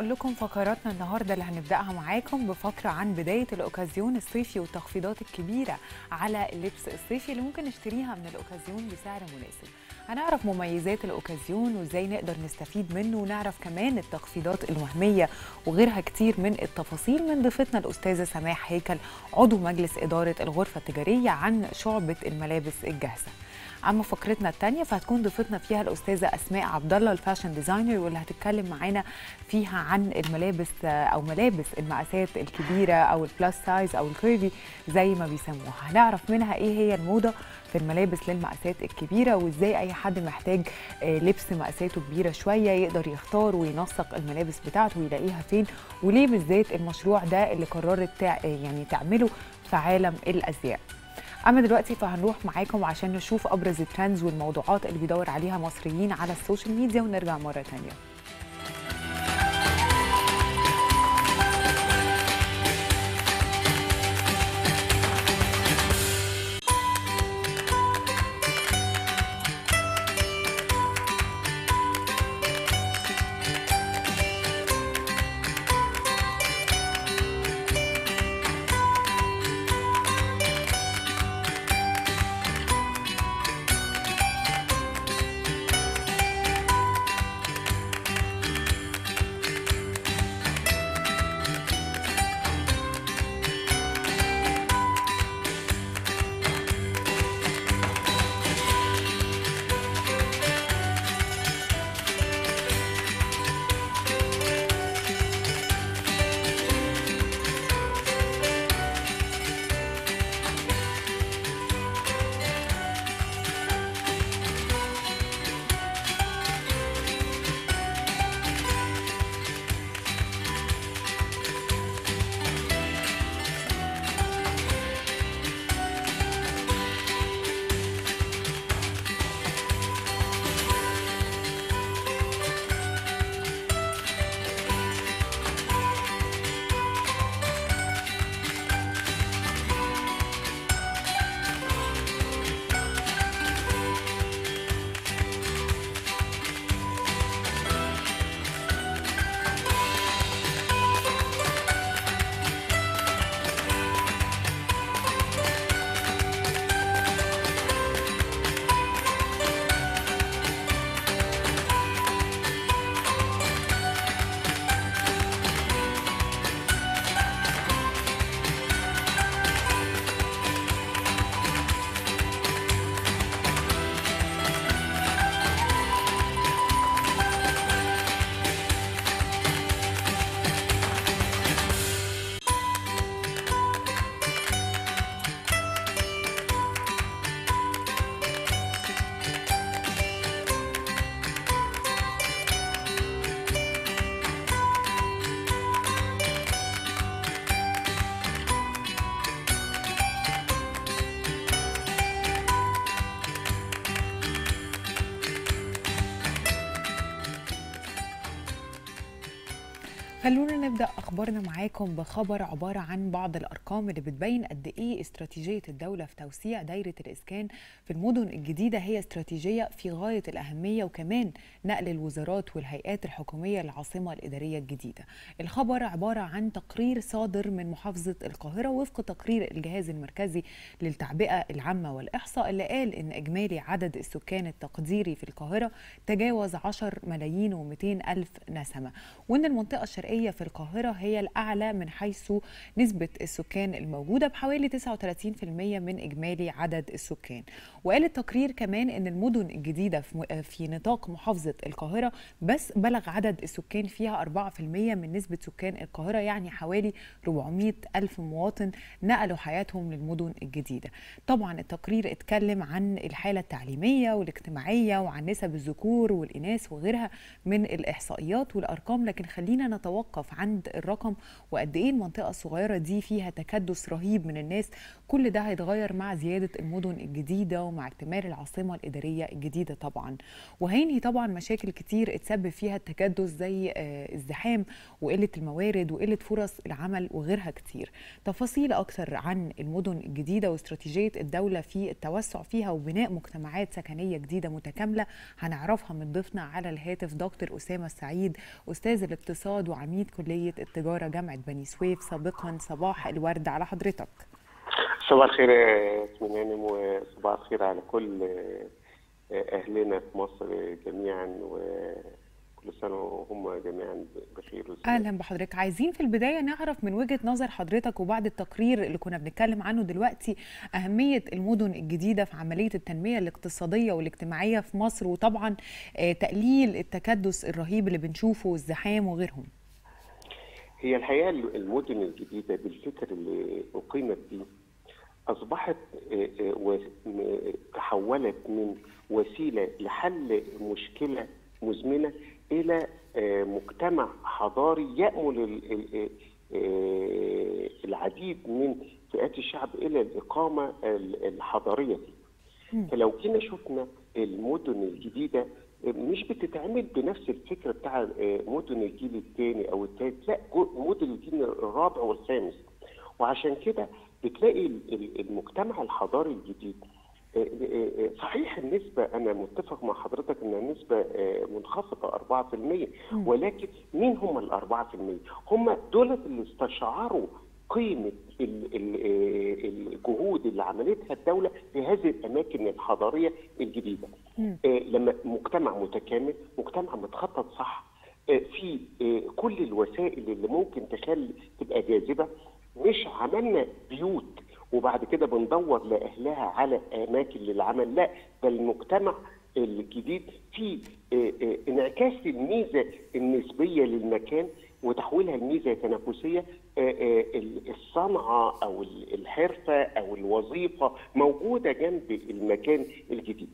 أقول لكم فقراتنا النهارده اللي هنبدأها معاكم بفقرة عن بداية الأوكازيون الصيفي والتخفيضات الكبيرة على اللبس الصيفي اللي ممكن نشتريها من الأوكازيون بسعر مناسب. هنعرف مميزات الأوكازيون وإزاي نقدر نستفيد منه ونعرف كمان التخفيضات الوهميه وغيرها كتير من التفاصيل من ضيفتنا الأستاذة سماح هيكل عضو مجلس إدارة الغرفة التجارية عن شعبة الملابس الجاهزة. اما فقرتنا الثانية فهتكون ضيفتنا فيها الأستاذة أسماء عبد الله ال fashion designer واللي هتتكلم معانا فيها عن الملابس أو ملابس المقاسات الكبيرة أو ال plus size أو ال curvy زي ما بيسموها هنعرف منها إيه هي الموضة في الملابس للمقاسات الكبيرة وإزاي أي حد محتاج لبس مقاساته كبيرة شوية يقدر يختار وينسق الملابس بتاعته ويلاقيها فين وليه بالذات المشروع ده اللي قررت. يعني تعمله في عالم الأزياء أما دلوقتي فهنروح معاكم عشان نشوف أبرز ال trends والموضوعات اللي بيدور عليها مصريين على ال social media ونرجع مرة ثانية نبدا أخبارنا معاكم بخبر عبارة عن بعض الأرقام اللي بتبين قد إيه استراتيجية الدولة في توسيع دايرة الإسكان في المدن الجديدة هي استراتيجية في غاية الأهمية وكمان نقل الوزارات والهيئات الحكومية للعاصمة الإدارية الجديدة. الخبر عبارة عن تقرير صادر من محافظة القاهرة وفق تقرير الجهاز المركزي للتعبئة العامة والإحصاء اللي قال إن إجمالي عدد السكان التقديري في القاهرة تجاوز 10 ملايين و200 ألف نسمة وإن المنطقة الشرقية الشرقية في القاهرة هي الأعلى من حيث نسبة السكان الموجودة بحوالي 39% من إجمالي عدد السكان. وقال التقرير كمان أن المدن الجديدة في نطاق محافظة القاهرة بس بلغ عدد السكان فيها 4% من نسبة سكان القاهرة يعني حوالي 400 ألف مواطن نقلوا حياتهم للمدن الجديدة. طبعا التقرير اتكلم عن الحالة التعليمية والاجتماعية وعن نسب الذكور والإناث وغيرها من الإحصائيات والأرقام لكن خلينا نتوقف عند الرقم وقد إيه المنطقة الصغيرة دي فيها تكدس رهيب من الناس كل ده هيتغير مع زيادة المدن الجديدة ومع اكتمال العاصمة الإدارية الجديدة طبعا. وهينهي طبعا مشاكل كتير اتسبب فيها التكدس زي الزحام وقلة الموارد وقلة فرص العمل وغيرها كتير. تفاصيل أكتر عن المدن الجديدة واستراتيجية الدولة في التوسع فيها وبناء مجتمعات سكنية جديدة متكاملة هنعرفها من ضيفنا على الهاتف دكتور أسامة السعيد أستاذ الاقتصاد وعميد عميد كلية التجارة جامعة بني سويف. سابقا صباح الورد على حضرتك. صباح الخير اسمي هانم وصباح الخير على كل أهلنا في مصر جميعا وكل سنة وهم جميعا بخير أهلا بحضرتك. عايزين في البداية نعرف من وجهة نظر حضرتك وبعد التقرير اللي كنا بنتكلم عنه دلوقتي أهمية المدن الجديدة في عملية التنمية الاقتصادية والاجتماعية في مصر وطبعا تقليل التكدس الرهيب اللي بنشوفه والزحام وغيرهم. هي الحقيقة المدن الجديدة بالفكر اللي أقيمت دي أصبحت تحولت من وسيلة لحل مشكلة مزمنة إلى مجتمع حضاري يأمل العديد من فئات الشعب إلى الإقامة الحضارية دي. فلو جينا شفنا المدن الجديدة مش بتتعمل بنفس الفكر بتاع مدن الجيل الثاني أو الثالث لا مدن الجيل الرابع والخامس وعشان كده بتلاقي المجتمع الحضاري الجديد صحيح النسبة أنا متفق مع حضرتك أنها نسبة منخفضة 4% ولكن مين هم ال 4%؟ هم دول اللي استشعروا قيمة الجهود اللي عملتها الدولة في هذه الأماكن الحضارية الجديدة. لما مجتمع متكامل، مجتمع متخطط صح، في كل الوسائل اللي ممكن تخلي تبقى جاذبة مش عملنا بيوت وبعد كده بندور لأهلها على أماكن للعمل لا ده المجتمع الجديد في انعكاس الميزة النسبية للمكان وتحويلها لميزة تنافسية الصنعة أو الحرفة أو الوظيفة موجودة جنب المكان الجديد.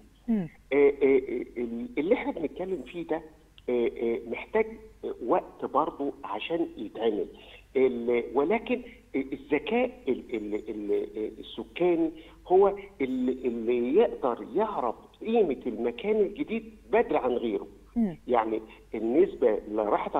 اللي إحنا بنتكلم فيه ده محتاج وقت برضه عشان يتعمل ولكن الذكاء السكاني هو اللي يقدر يعرف قيمة المكان الجديد بدري عن غيره. يعني النسبة اللي راحت 4%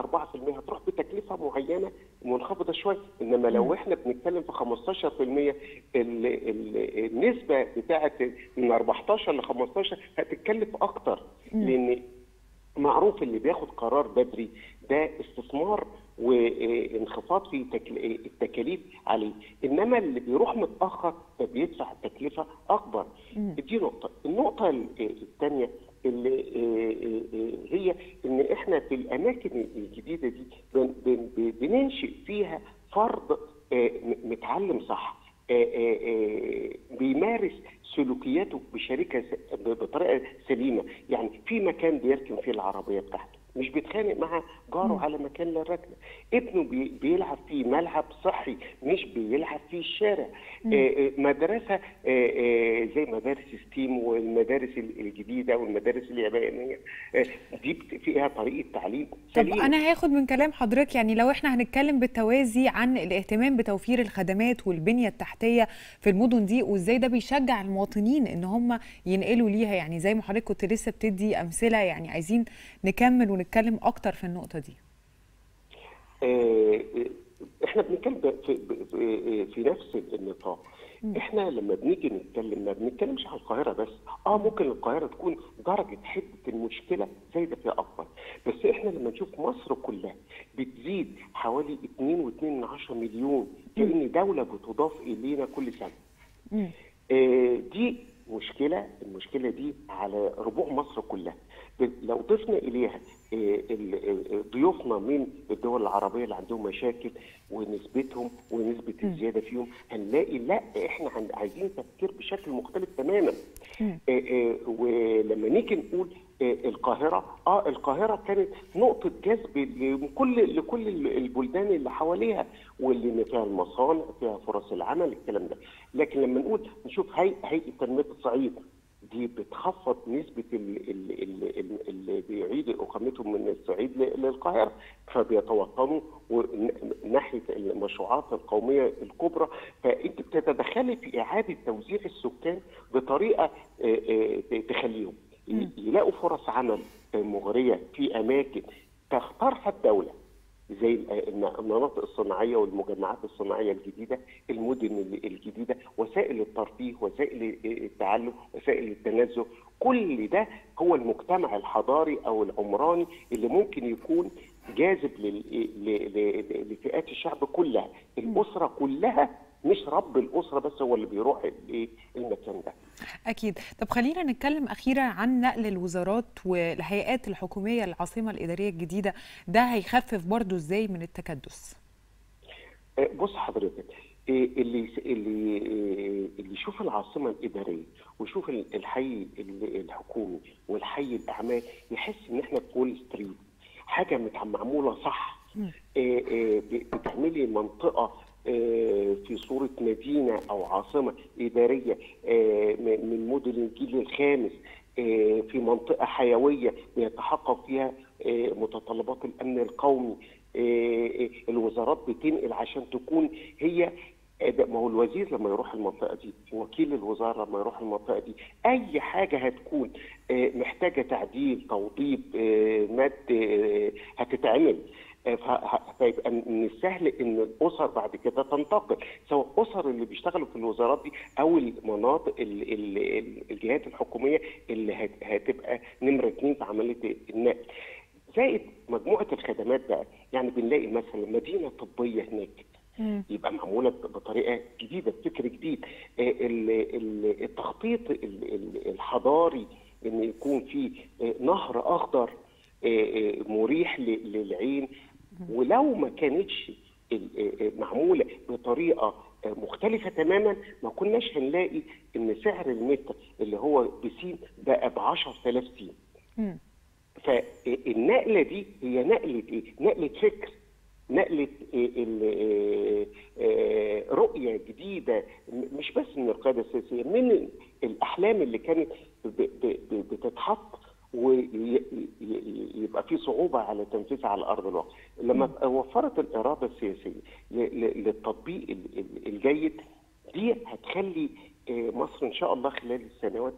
هتروح بتكلفة معينة منخفضة شوية إنما لو إحنا بنتكلم في 15% النسبة بتاعت من 14 ل 15 هتتكلف أكتر. لأن معروف اللي بياخد قرار بدري ده استثمار وانخفاض في التكاليف عليه. إنما اللي بيروح متأخر بيدفع تكلفه أكبر. دي نقطة. النقطة الثانية اللي هي إن إحنا في الأماكن الجديدة دي بننشئ فيها فرد متعلم صح بيمارس سلوكياته بشركة بطريقة سليمة. يعني في مكان بيركن فيه العربية بتاعته. مش بيتخانق مع جاره على مكان للركنه ابنه بي بيلعب في ملعب صحي مش بيلعب في الشارع. آه مدرسة آه آه زي مدارس STEM والمدارس الجديدة والمدارس اليابانية. دي فيها طريقة تعليم طب أنا هاخد من كلام حضرتك يعني لو إحنا هنتكلم بالتوازي عن الاهتمام بتوفير الخدمات والبنية التحتية في المدن دي وإزاي ده بيشجع المواطنين إن هم ينقلوا ليها. يعني زي ما حضرتك كنت لسه بتدي أمثلة يعني عايزين نكمل ونتكلم أكتر في النقطة دي. إحنا بنتكلم في, في نفس النطاق. إحنا لما بنيجي نتكلم ما بنتكلمش عن القاهرة بس. آه ممكن القاهرة تكون درجة حدة المشكلة زايدة فيها أكبر. بس إحنا لما نشوف مصر كلها بتزيد حوالي 2.2 مليون كأن دولة بتضاف إلينا كل سنة. آه دي مشكلة. المشكلة دي على ربوع مصر كلها. لو ضفنا إليها ضيوفنا من الدول العربية اللي عندهم مشاكل ونسبتهم ونسبة الزيادة فيهم هنلاقي لا إحنا عايزين تفكير بشكل مختلف تماما. ولما نيجي نقول القاهرة آه القاهرة كانت نقطة جذب لكل لكل البلدان اللي حواليها واللي فيها المصانع فيها فرص العمل الكلام ده. لكن لما نقول نشوف هيئة تنميه الصعيد دي بتخفض نسبة اللي بيعيد إقامتهم من الصعيد للقاهرة فبيتوطنوا ناحية المشروعات القومية الكبرى. فأنت بتتدخلي في إعادة توزيع السكان بطريقة تخليهم يلاقوا فرص عمل مغرية في أماكن تختارها الدولة زي المناطق الصناعية والمجمعات الصناعية الجديدة، المدن الجديدة، وسائل الترفيه، وسائل التعلم، وسائل التنزه، كل ده هو المجتمع الحضاري أو العمراني اللي ممكن يكون جاذب لفئات الشعب كلها. الأسرة كلها مش رب الأسرة بس هو اللي بيروح ال- المكان ده. أكيد. طب خلينا نتكلم أخيرا عن نقل الوزارات والهيئات الحكومية للعاصمه الإدارية الجديدة. ده هيخفف برضو إزاي من التكدس؟ آه، بص حضرتك آه، اللي اللي آه، اللي يشوف العاصمة الإدارية ويشوف ال- الحي ال- الحكومي والحي الأعمال يحس إن إحنا وول ستريت. حاجة معمولة صح. ب- بتعملي منطقة في صورة مدينة أو عاصمة إدارية آه، من مدن الجيل الخامس آه، في منطقة حيوية بيتحقق فيها آه، متطلبات الأمن القومي آه، الوزارات بتنقل عشان تكون هي ما هو الوزير لما يروح المنطقة دي وكيل الوزارة لما يروح المنطقة دي أي حاجة هتكون آه، محتاجة تعديل توضيب آه، مد آه، هتتعمل. آه، فه- فيبقى من السهل إن الأسر بعد كده تنتقل سواء أسر اللي بيشتغلوا في الوزارات دي أو المناطق ال- ال- ال- الجهات الحكومية اللي هت- هتبقى نمرة اثنين في عملية النقل. زائد مجموعة الخدمات بقى يعني بنلاقي مثلا مدينة طبية هناك. يبقى معمولة بطريقة جديدة بفكر جديد. آه، ال- ال- التخطيط ال- ال- الحضاري إن يكون في آه، نهر أخضر مريح للعين. ولو ما كانتش آه، آه، معمولة بطريقة آه، مختلفة تماما ما كناش هنلاقي إن سعر المتر اللي هو بسين بقى ب 10000 سين. فالنقلة دي هي نقلة إيه؟ نقلة فكر نقلة رؤية جديدة مش بس من القيادة السياسية من الأحلام اللي كانت بتتحط ويبقى في صعوبة على تنفيذها على أرض الواقع. لما وفرت الإرادة السياسية للتطبيق ال- ال- الجيد دي هتخلي آه، مصر إن شاء الله خلال السنوات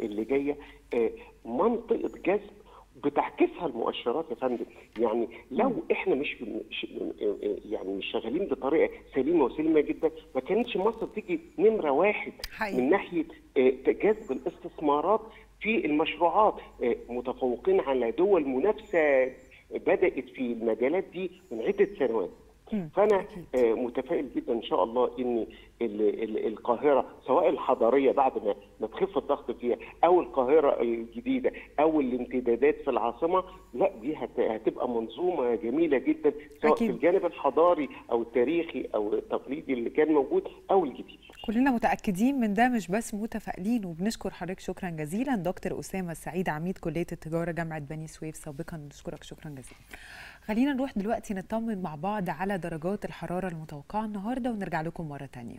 اللي, جاية آه، منطقة جذب بتعكسها المؤشرات يا فندم. يعني لو إحنا مش مش- يعني مش شغالين بطريقة سليمة وسليمة جدا ما كانتش مصر تيجي نمرة واحد حقيقي. من ناحية آه، جذب الاستثمارات في المشروعات آه، متفوقين على دول منافسة بدأت في المجالات دي من عدة سنوات. فأنا آه، متفائل جدا إن شاء الله إن ال- ال- القاهرة سواء الحضارية بعد ما ما تخف الضغط فيها أو القاهرة الجديدة أو الامتدادات في العاصمة لا دي هت- هتبقى منظومة جميلة جدا سواء أكيد. في الجانب الحضاري أو التاريخي أو التقليدي اللي كان موجود أو الجديد. كلنا متأكدين من ده مش بس متفائلين وبنشكر حضرتك شكرا جزيلا. دكتور أسامة السعيد عميد كلية التجارة جامعة بني سويف سابقا نشكرك شكرا جزيلا. خلينا نروح دلوقتي نطمن مع بعض على درجات الحرارة المتوقعة النهاردة ونرجع لكم مرة تانية.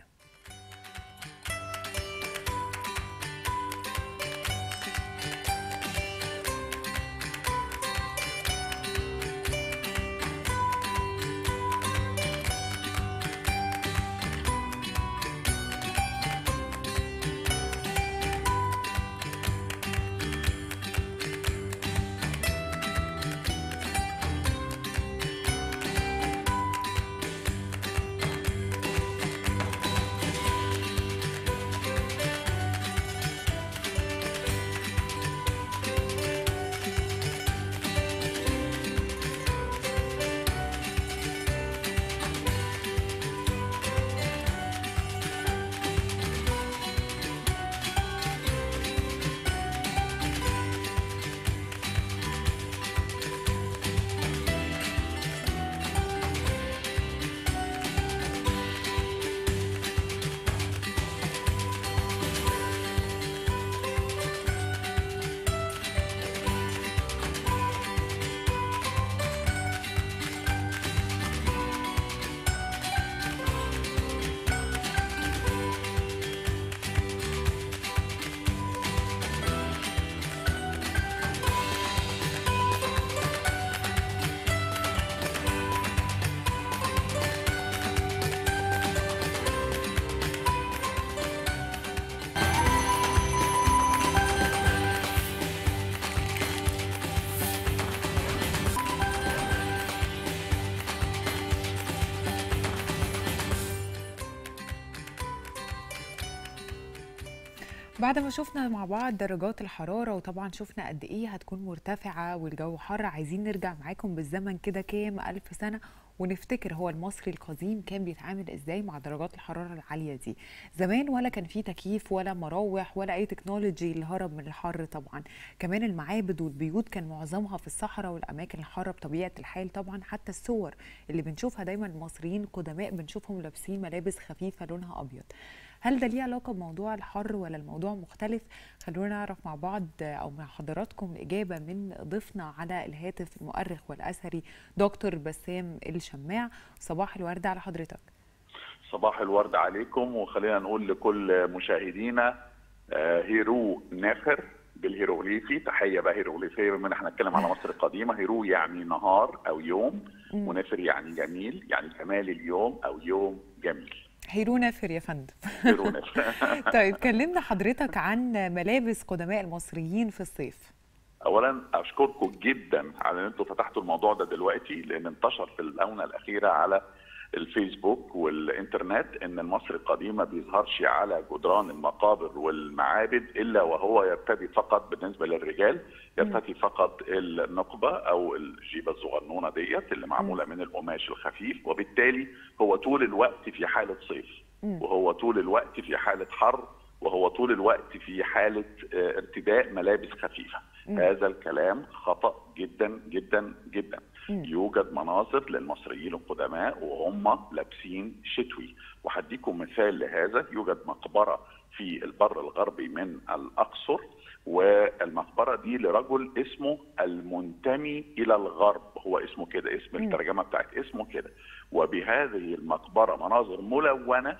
بعد ما شفنا مع بعض درجات الحرارة وطبعا شفنا قد إيه هتكون مرتفعة والجو حر عايزين نرجع معاكم بالزمن كده كام ألف سنة ونفتكر هو المصري القديم كان بيتعامل إزاي مع درجات الحرارة العالية دي. زمان ولا كان فيه تكييف ولا مراوح ولا أي تكنولوجي اللي هرب من الحر طبعا. كمان المعابد والبيوت كان معظمها في الصحراء والأماكن الحارة بطبيعة الحال طبعا. حتى الصور اللي بنشوفها دايما المصريين قدماء بنشوفهم لابسين ملابس خفيفة لونها أبيض. هل ده ليه علاقة بموضوع الحر ولا الموضوع مختلف؟ خلونا نعرف مع بعض أو مع حضراتكم إجابة من ضيفنا على الهاتف المؤرخ والأثري دكتور بسام الشماع. صباح الورد على حضرتك. صباح الورد عليكم وخلينا نقول لكل مشاهدينا هيرو نافر بالهيروغليفي. تحية بقى هيروغليفية بما إن إحنا نتكلم على مصر القديمة. هيرو يعني نهار أو يوم ونافر يعني جميل يعني جمال اليوم أو يوم جميل. هيرو نافر يا فندم. طيب كلمنا حضرتك عن ملابس قدماء المصريين في الصيف. اولا أشكركم جدا على إن أنتم فتحتوا الموضوع ده دلوقتي لأن انتشر في الآونة الأخيرة على الفيسبوك والإنترنت إن المصري القديم ما بيظهرش على جدران المقابر والمعابد إلا وهو يرتدي فقط بالنسبة للرجال يرتدي فقط النقبة أو الجيبة الصغنونة ديت اللي معمولة من القماش الخفيف وبالتالي هو طول الوقت في حالة صيف وهو طول الوقت في حالة حر وهو طول الوقت في حالة ارتداء ملابس خفيفة. هذا الكلام خطأ جدا جدا جدا. يوجد مناظر للمصريين القدماء وهم لابسين شتوي. وهديكم مثال لهذا. يوجد مقبرة في البر الغربي من الأقصر والمقبرة دي لرجل اسمه المنتمي إلى الغرب. هو اسمه كده اسم الترجمة بتاعت اسمه كده. وبهذه المقبرة مناظر ملونة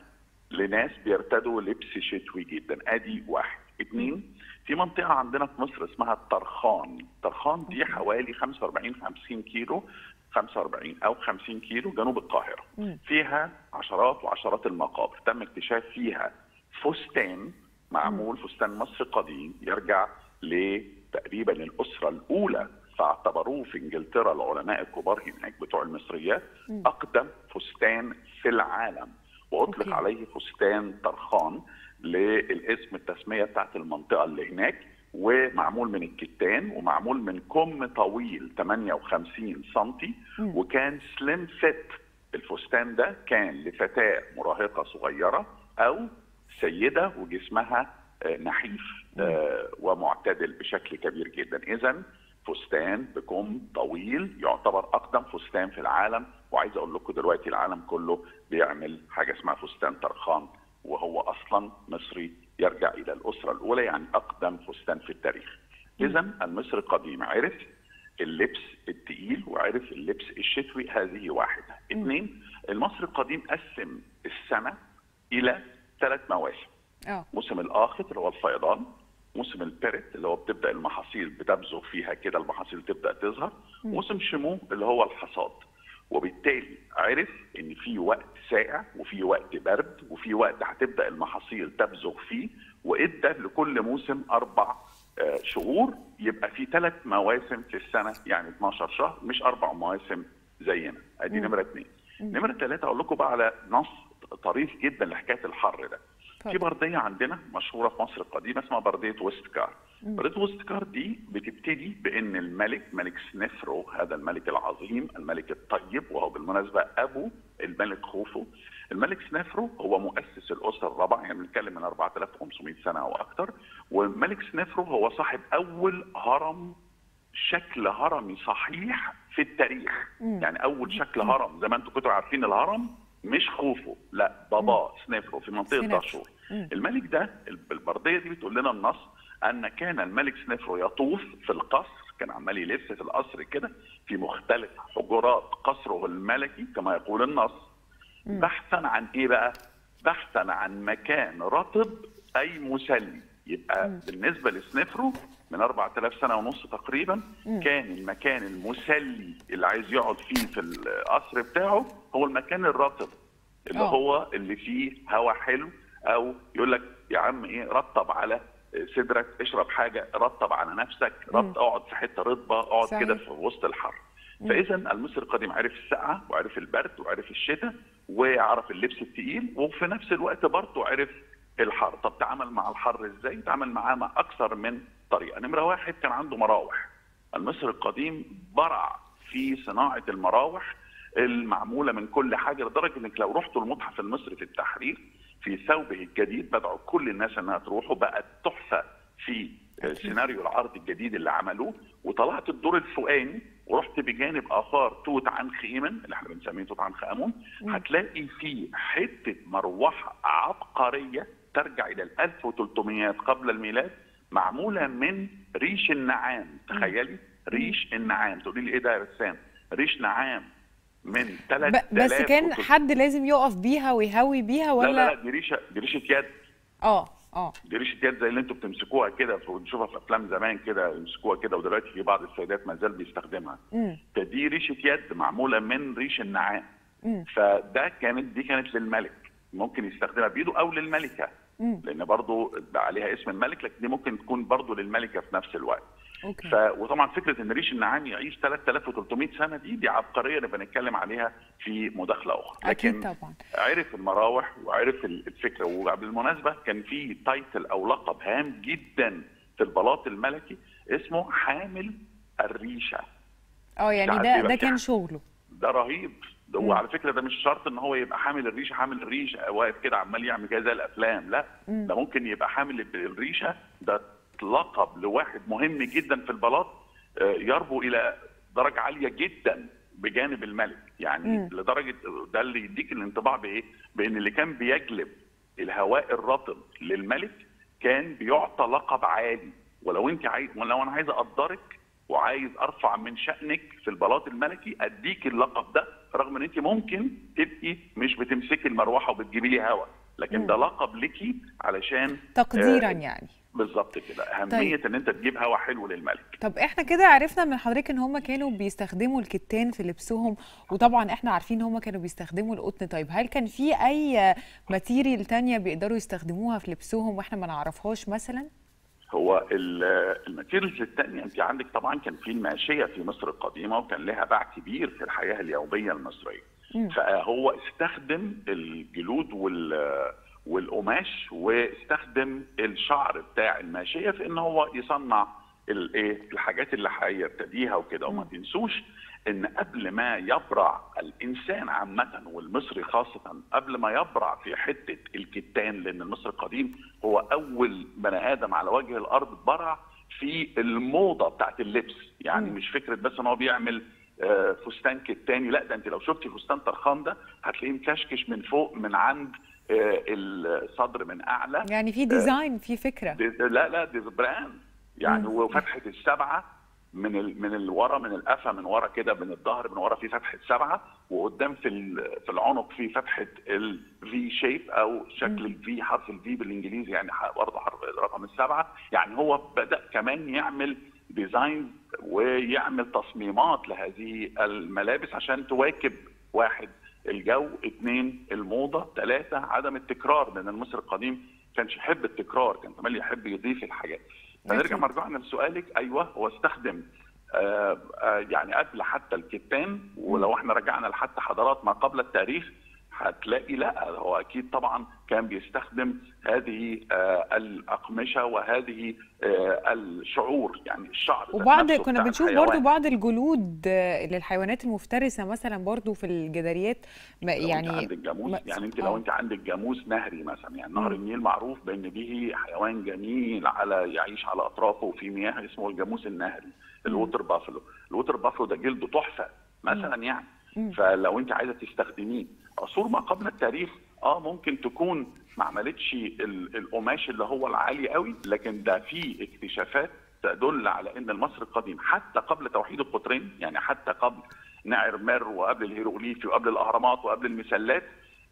لناس بيرتدوا لبس شتوي جدا. أدي واحد. اثنين في منطقة عندنا في مصر اسمها الطرخان. الطرخان دي حوالي 45 50 كيلو 45 أو 50 كيلو جنوب القاهرة. فيها عشرات وعشرات المقابر. تم اكتشاف فيها فستان معمول فستان مصري قديم يرجع لتقريبا الأسرة الأولى فاعتبروه في إنجلترا العلماء الكبار هناك بتوع المصريات أقدم فستان في العالم. وأطلق okay. عليه فستان طرخان. للاسم التسمية بتاعت المنطقة اللي هناك ومعمول من الكتان ومعمول من كم طويل 58 سم وكان سليم fit الفستان ده كان لفتاة مراهقة صغيرة أو سيدة وجسمها آه، نحيف آه، ومعتدل بشكل كبير جدا. اذا فستان بكم طويل يعتبر أقدم فستان في العالم. وعايز أقول لكم دلوقتي العالم كله بيعمل حاجة اسمها فستان طرخان وهو أصلا مصري يرجع إلى الأسرة الأولى يعني أقدم فستان في التاريخ. اذا المصري القديم عرف اللبس التقيل وعرف اللبس الشتوي هذه واحدة. اثنين المصري القديم قسم السنة إلى ثلاث مواسم. آه موسم الآخر اللي هو الفيضان موسم البرت اللي هو بتبدأ المحاصيل بتبزغ فيها كده المحاصيل تبدأ تظهر موسم شمو اللي هو الحصاد وبالتالي عرف إن في وقت ساقع وفي وقت برد وفي وقت هتبدأ المحاصيل تبزغ فيه وإدى لكل موسم أربع آه، شهور يبقى في ثلاث مواسم في السنة يعني 12 شهر مش أربع مواسم زينا. أدي نمرة اثنين نمرة ثلاثة أقول لكم بقى على نص طريف جدا لحكاية الحر ده. في بردية عندنا مشهورة في مصر القديمة اسمها بردية ويستكار. برديه ويستكار دي بتبتدي بإن الملك ملك سنفرو هذا الملك العظيم الملك الطيب وهو بالمناسبة أبو الملك خوفو. الملك سنفرو هو مؤسس الأسرة الرابعة يعني بنتكلم من 4500 سنة أو أكثر والملك سنفرو هو صاحب أول هرم شكل هرمي صحيح في التاريخ. يعني أول شكل هرم زي ما أنتم كنتوا عارفين الهرم مش خوفو لا بابا سنفرو في منطقة. دهشور الملك ده البرديه دي بتقول لنا النص أن كان الملك سنفرو يطوف في القصر كان عمال يلف في القصر كده في مختلف حجرات قصره الملكي كما يقول النص. بحثا عن إيه بقى؟ بحثا عن مكان رطب أي مسلي. يبقى بالنسبة لسنفرو من 4000 سنة ونص تقريبا كان المكان المسلي اللي عايز يقعد فيه في القصر بتاعه هو المكان الرطب اللي آه. هو اللي فيه هواء حلو أو يقول لك يا عم إيه رطب على صدرك اشرب حاجة رطب على نفسك رط اقعد في حتة رطبة اقعد. كده في وسط الحر. فإذا المصري القديم عرف السقعه وعرف البرد وعرف الشتاء وعرف اللبس الثقيل وفي نفس الوقت برضه عرف الحر. طب تعامل مع الحر إزاي؟ تعامل معاه مع أكثر من طريقة. نمرة واحد كان عنده مراوح. المصري القديم برع في صناعة المراوح المعمولة من كل حاجة لدرجة إنك لو رحتوا المتحف المصري في التحرير في ثوبه الجديد بدعو كل الناس إنها تروحوا بقت تحفة في سيناريو العرض الجديد اللي عملوه. وطلعت الدور الفوقاني ورحت بجانب آثار توت عنخ امون اللي إحنا بنسميه توت عنخ امون هتلاقي فيه حتة مروحة عبقرية ترجع إلى ال 1300 قبل الميلاد معمولة من ريش النعام. تخيلي؟ ريش النعام. تقولي لي إيه ده يا رسام؟ ريش نعام. من 3000 بس كان حد لازم يقف بيها ويهوي بيها ولا لا لا لا دي ريشه دي ريشة يد. آه آه. دي ريشة يد زي اللي أنتوا بتمسكوها كده بنشوفها في أفلام زمان كده يمسكوها كده ودلوقتي في بعض السيدات ما زال بيستخدمها. فدي ريشة يد معمولة من ريش النعام. فده كانت دي كانت للملك. ممكن يستخدمها بإيده أو للملكة. لأن برضه عليها اسم الملك لكن دي ممكن تكون برضه للملكة في نفس الوقت. okay. ف... وطبعا فكرة إن ريش النعام يعيش 3300 سنة دي دي عبقرية نبقى نتكلم عليها في مداخلة أخرى. أكيد طبعا. عرف المراوح وعرف الفكرة. وبالمناسبه كان في title أو لقب هام جدا في البلاط الملكي اسمه حامل الريشة. آه يعني ده ده كان شغله. ده رهيب. ده هو على فكرة ده مش شرط إن هو يبقى حامل الريشة. حامل الريشة واقف كده عمال يعمل كده زي الأفلام. لا مم. ده ممكن يبقى حامل الريشة. ده لقب لواحد مهم جدا في البلاط آه، يربو إلى درجة عالية جدا بجانب الملك يعني مم. لدرجة ده اللي يديك الانطباع بإيه؟ بإن اللي كان بيجلب الهواء الرطب للملك كان بيعطى لقب عالي ولو أنت عايز ولو أنا عايز أقدرك وعايز أرفع من شأنك في البلاط الملكي أديك اللقب ده رغم إن أنت ممكن تبقي مش بتمسكي المروحة وبتجيبي لي هواء لكن مم. ده لقب ليكي علشان تقديرا آه، يعني بالظبط كده. أهمية طيب. إن أنت تجيب هواء حلو للملك. طب إحنا كده عرفنا من حضرتك إن هم كانوا بيستخدموا الكتان في لبسهم وطبعا إحنا عارفين إن هم كانوا بيستخدموا القطن. طيب هل كان في أي material تانية بيقدروا يستخدموها في لبسهم وإحنا ما نعرفهاش مثلا؟ هو ال- ال materials الثانية أنت عندك طبعا كان في الماشية في مصر القديمة وكان لها باع كبير في الحياة اليومية المصرية. فهو استخدم الجلود وال والقماش واستخدم الشعر بتاع الماشية في إن هو يصنع الايه الحاجات اللي هيرتديها وكده. وما تنسوش إن قبل ما يبرع الإنسان عامة والمصري خاصة قبل ما يبرع في حتة الكتان لأن المصري القديم هو أول بني آدم على وجه الأرض برع في الموضة بتاعت اللبس. يعني. مش فكرة بس إن هو بيعمل آه، فستان كتاني لأ ده أنت لو شفتي فستان طرخان ده هتلاقيه مكشكش من فوق من عند الصدر من أعلى. يعني في design في فكرة. لا لا دي brand. يعني مم. وفتحة السبعة من ال من الورا من القفا من ورا كده من الظهر من ورا في فتحة سبعة وقدام في ال- في العنق في فتحة ال V shape أو شكل ال V حرف ال V بالإنجليزي يعني برضه حرف رقم السبعة. يعني هو بدأ كمان يعمل design ويعمل تصميمات لهذه الملابس عشان تواكب واحد الجو اثنين الموضة ثلاثة عدم التكرار لأن المصري القديم كانش يحب التكرار كان كمان يحب يضيف الحاجات. فنرجع. مرجعنا لسؤالك. أيوه هو استخدم آه آه يعني قبل حتى الكتان ولو إحنا رجعنا لحتى حضارات ما قبل التاريخ هتلاقي لا هو أكيد طبعا كان بيستخدم هذه آه الأقمشة وهذه آه الشعور يعني الشعر وبعض كنا بنشوف. برضو بعض الجلود آه، للحيوانات المفترسة مثلا برضو في الجداريات ما لو يعني انت عندك جاموس ما- يعني أنت. لو أنت عندك جاموس نهري مثلا يعني نهر. النيل معروف بأن به حيوان جميل على يعيش على أطرافه في مياه اسمه الجاموس النهري ال water buffalo ال water buffalo ده جلده تحفة مثلا يعني. فلو أنت عايزة تستخدميه عصور ما قبل التاريخ. آه ممكن تكون ما عملتش ال- القماش اللي هو العالي قوي لكن ده في اكتشافات تدل على إن المصري القديم حتى قبل توحيد القطرين يعني حتى قبل نعر مر وقبل الهيروغليفي وقبل الأهرامات وقبل المسلات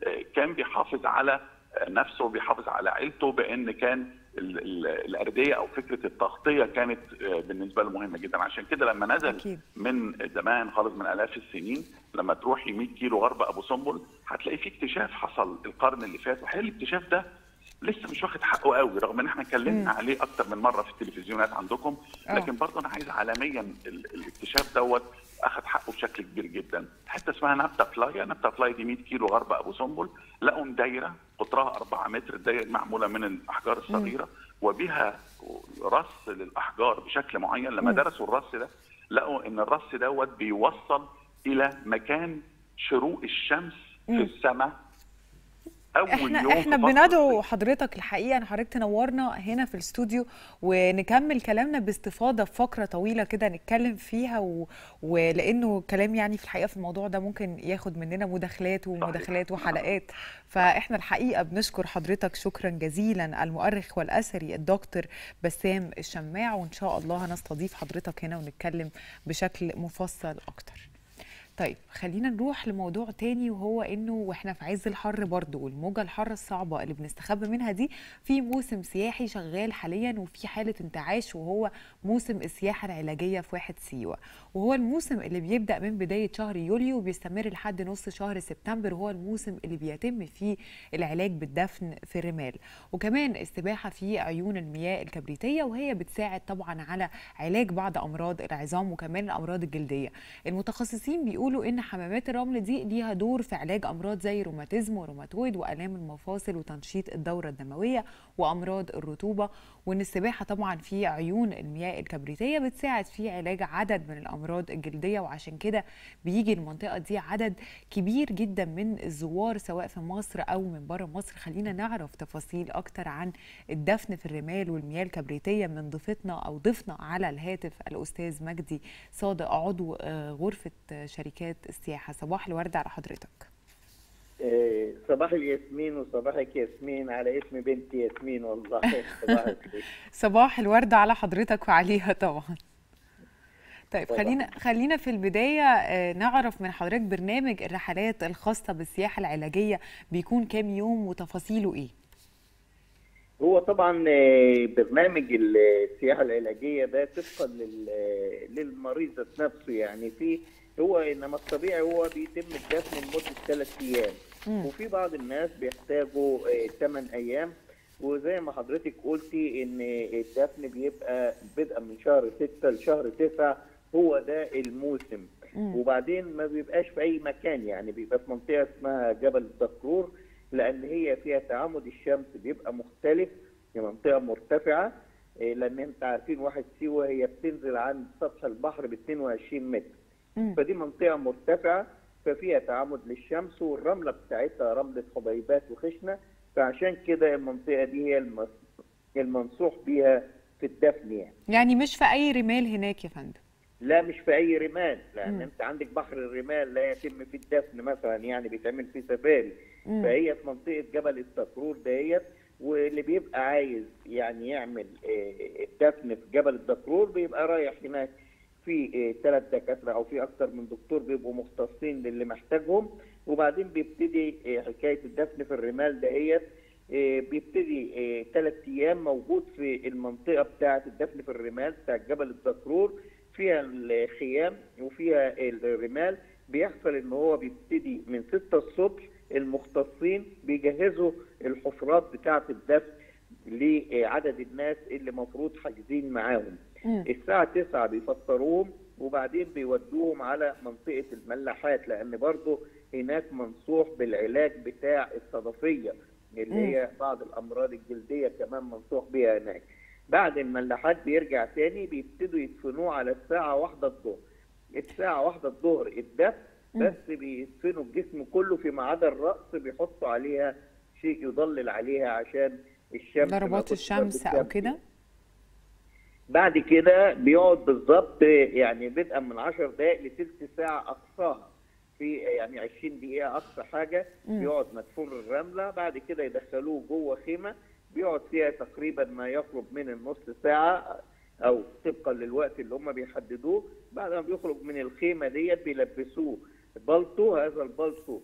آه، كان بيحافظ على نفسه وبيحافظ على عيلته بإن كان الارديه أو فكرة التغطية كانت آه، بالنسبة له مهمة جدا عشان كده لما نزل أكيد. من زمان خالص من آلاف السنين لما تروحي 100 كيلو غرب أبو سمبل هتلاقي في اكتشاف حصل القرن اللي فات وحقيقة الاكتشاف ده لسه مش واخد حقه قوي رغم إن إحنا اتكلمنا. عليه أكتر من مرة في التلفزيونات عندكم آه. لكن برضه أنا عايز عالميا ال- الاكتشاف دوت أخذ حقه بشكل كبير جدا. حتة اسمها نبتة بلايا. نبتة بلايا دي 100 كيلو غرب أبو سنبل لقوا دايرة قطرها 4 متر. دايرة معمولة من الأحجار الصغيرة. وبها رص للأحجار بشكل معين. لما درسوا الرص ده لقوا إن الرص دوت بيوصل إلى مكان شروق الشمس في السماء. أول إحنا يوم إحنا بندعو حضرتك الحقيقة. ان حضرتك تنورنا هنا في الاستوديو ونكمل كلامنا باستفاضة في فقرة طويلة كده نتكلم فيها و... ولأنه كلام يعني في الحقيقة في الموضوع ده ممكن ياخد مننا مداخلات ومداخلات وحلقات. فإحنا الحقيقة بنشكر حضرتك شكرا جزيلا المؤرخ والأثري الدكتور بسام الشماع. وإن شاء الله هنستضيف حضرتك هنا ونتكلم بشكل مفصل أكتر. طيب خلينا نروح لموضوع تاني وهو إنه وإحنا في عز الحر برضه والموجة الحاره الصعبة اللي بنستخبى منها دي في موسم سياحي شغال حاليا وفي حالة انتعاش وهو موسم السياحة العلاجية في واحد سيوة. وهو الموسم اللي بيبدأ من بداية شهر يوليو وبيستمر لحد نص شهر سبتمبر وهو الموسم اللي بيتم فيه العلاج بالدفن في الرمال. وكمان السباحه في عيون المياه الكبريتية وهي بتساعد طبعا على علاج بعض أمراض العظام وكمان الأمراض الجلدية. المتخصصين بيقولوا بيقولوا إن حمامات الرمل دي ليها دور في علاج أمراض زي روماتيزم وروماتويد وآلام المفاصل وتنشيط الدورة الدموية وأمراض الرطوبة وإن السباحة طبعا في عيون المياه الكبريتية بتساعد في علاج عدد من الأمراض الجلدية وعشان كده بيجي المنطقة دي عدد كبير جدا من الزوار سواء في مصر أو من بره مصر. خلينا نعرف تفاصيل أكتر عن الدفن في الرمال والمياه الكبريتية من ضيفتنا أو ضيفنا على الهاتف الأستاذ مجدي صادق عضو غرفة شركات السياحة. صباح الورد على حضرتك. صباح الياسمين وصباحك ياسمين على اسم بنتي ياسمين والله. صباح صباح الورد على حضرتك وعليها طبعا. طيب خلينا خلينا في البداية نعرف من حضرتك برنامج الرحلات الخاصة بالسياحة العلاجية بيكون كام يوم وتفاصيله إيه؟ هو طبعا برنامج السياحة العلاجية ده طبقا للمريض نفسه يعني. في هو إنما الطبيعي هو بيتم الدفن لمدة ثلاث أيام. مم. وفي بعض الناس بيحتاجوا ثمان أيام. وزي ما حضرتك قلتي إن الدفن بيبقى بدءا من شهر 6 لشهر 9 هو ده الموسم. مم. وبعدين ما بيبقاش في أي مكان يعني بيبقى في منطقة اسمها جبل الدكرور لأن هي فيها تعامد الشمس بيبقى مختلف هي منطقة مرتفعة. لأن أنت عارفين واحد سيوة هي بتنزل عند سطح البحر ب 22 متر. فدي منطقة مرتفعة ففيها تعامد للشمس والرملة بتاعتها رملة حبيبات وخشنة فعشان كده المنطقة دي هي المنصوح بيها في الدفن يعني. يعني مش في أي رمال هناك يا فندم؟ لا مش في أي رمال لأن مم. أنت عندك بحر الرمال لا يتم فيه الدفن مثلا يعني بيتعمل فيه سفاري. فهي في منطقة جبل الصقرور ديت واللي بيبقى عايز يعني يعمل الدفن في جبل الدكرور بيبقى رايح هناك في ثلاث دكاترة أو في أكثر من دكتور بيبقوا مختصين للي محتاجهم وبعدين بيبتدي حكاية الدفن في الرمال دهيت بيبتدي ثلاث أيام موجود في المنطقة بتاعة الدفن في الرمال بتاع جبل الدكرور فيها الخيام وفيها الرمال. بيحصل إن هو بيبتدي من 6 الصبح المختصين بيجهزوا الحفرات بتاعة الدفن. لعدد الناس اللي المفروض حاجزين معاهم الساعة 9 بيفطروهم وبعدين بيودوهم على منطقة الملاحات لأن برضه هناك منصوح بالعلاج بتاع الصدفية اللي هي بعض الأمراض الجلدية كمان منصوح بيها هناك. بعد الملاحات بيرجع تاني بيبتدوا يدفنوه على الساعة واحدة الظهر. الساعة واحدة الظهر الدفن بس بيدفنوا الجسم كله فيما عدا الرأس بيحطوا عليها شيء يضلل عليها عشان الشمس ضربات الشمس أو كده؟ بعد كده بيقعد بالظبط يعني بدءا من 10 دقائق لثلث ساعة أقصاها. في يعني 20 دقيقة أقصى حاجة بيقعد مدفون الرملة. بعد كده يدخلوه جوه خيمة. بيقعد فيها تقريبا ما يقرب من النص ساعة أو طبقا للوقت اللي هم بيحددوه. بعد ما بيخرج من الخيمة ديت بيلبسوه بلطو هذا البلطو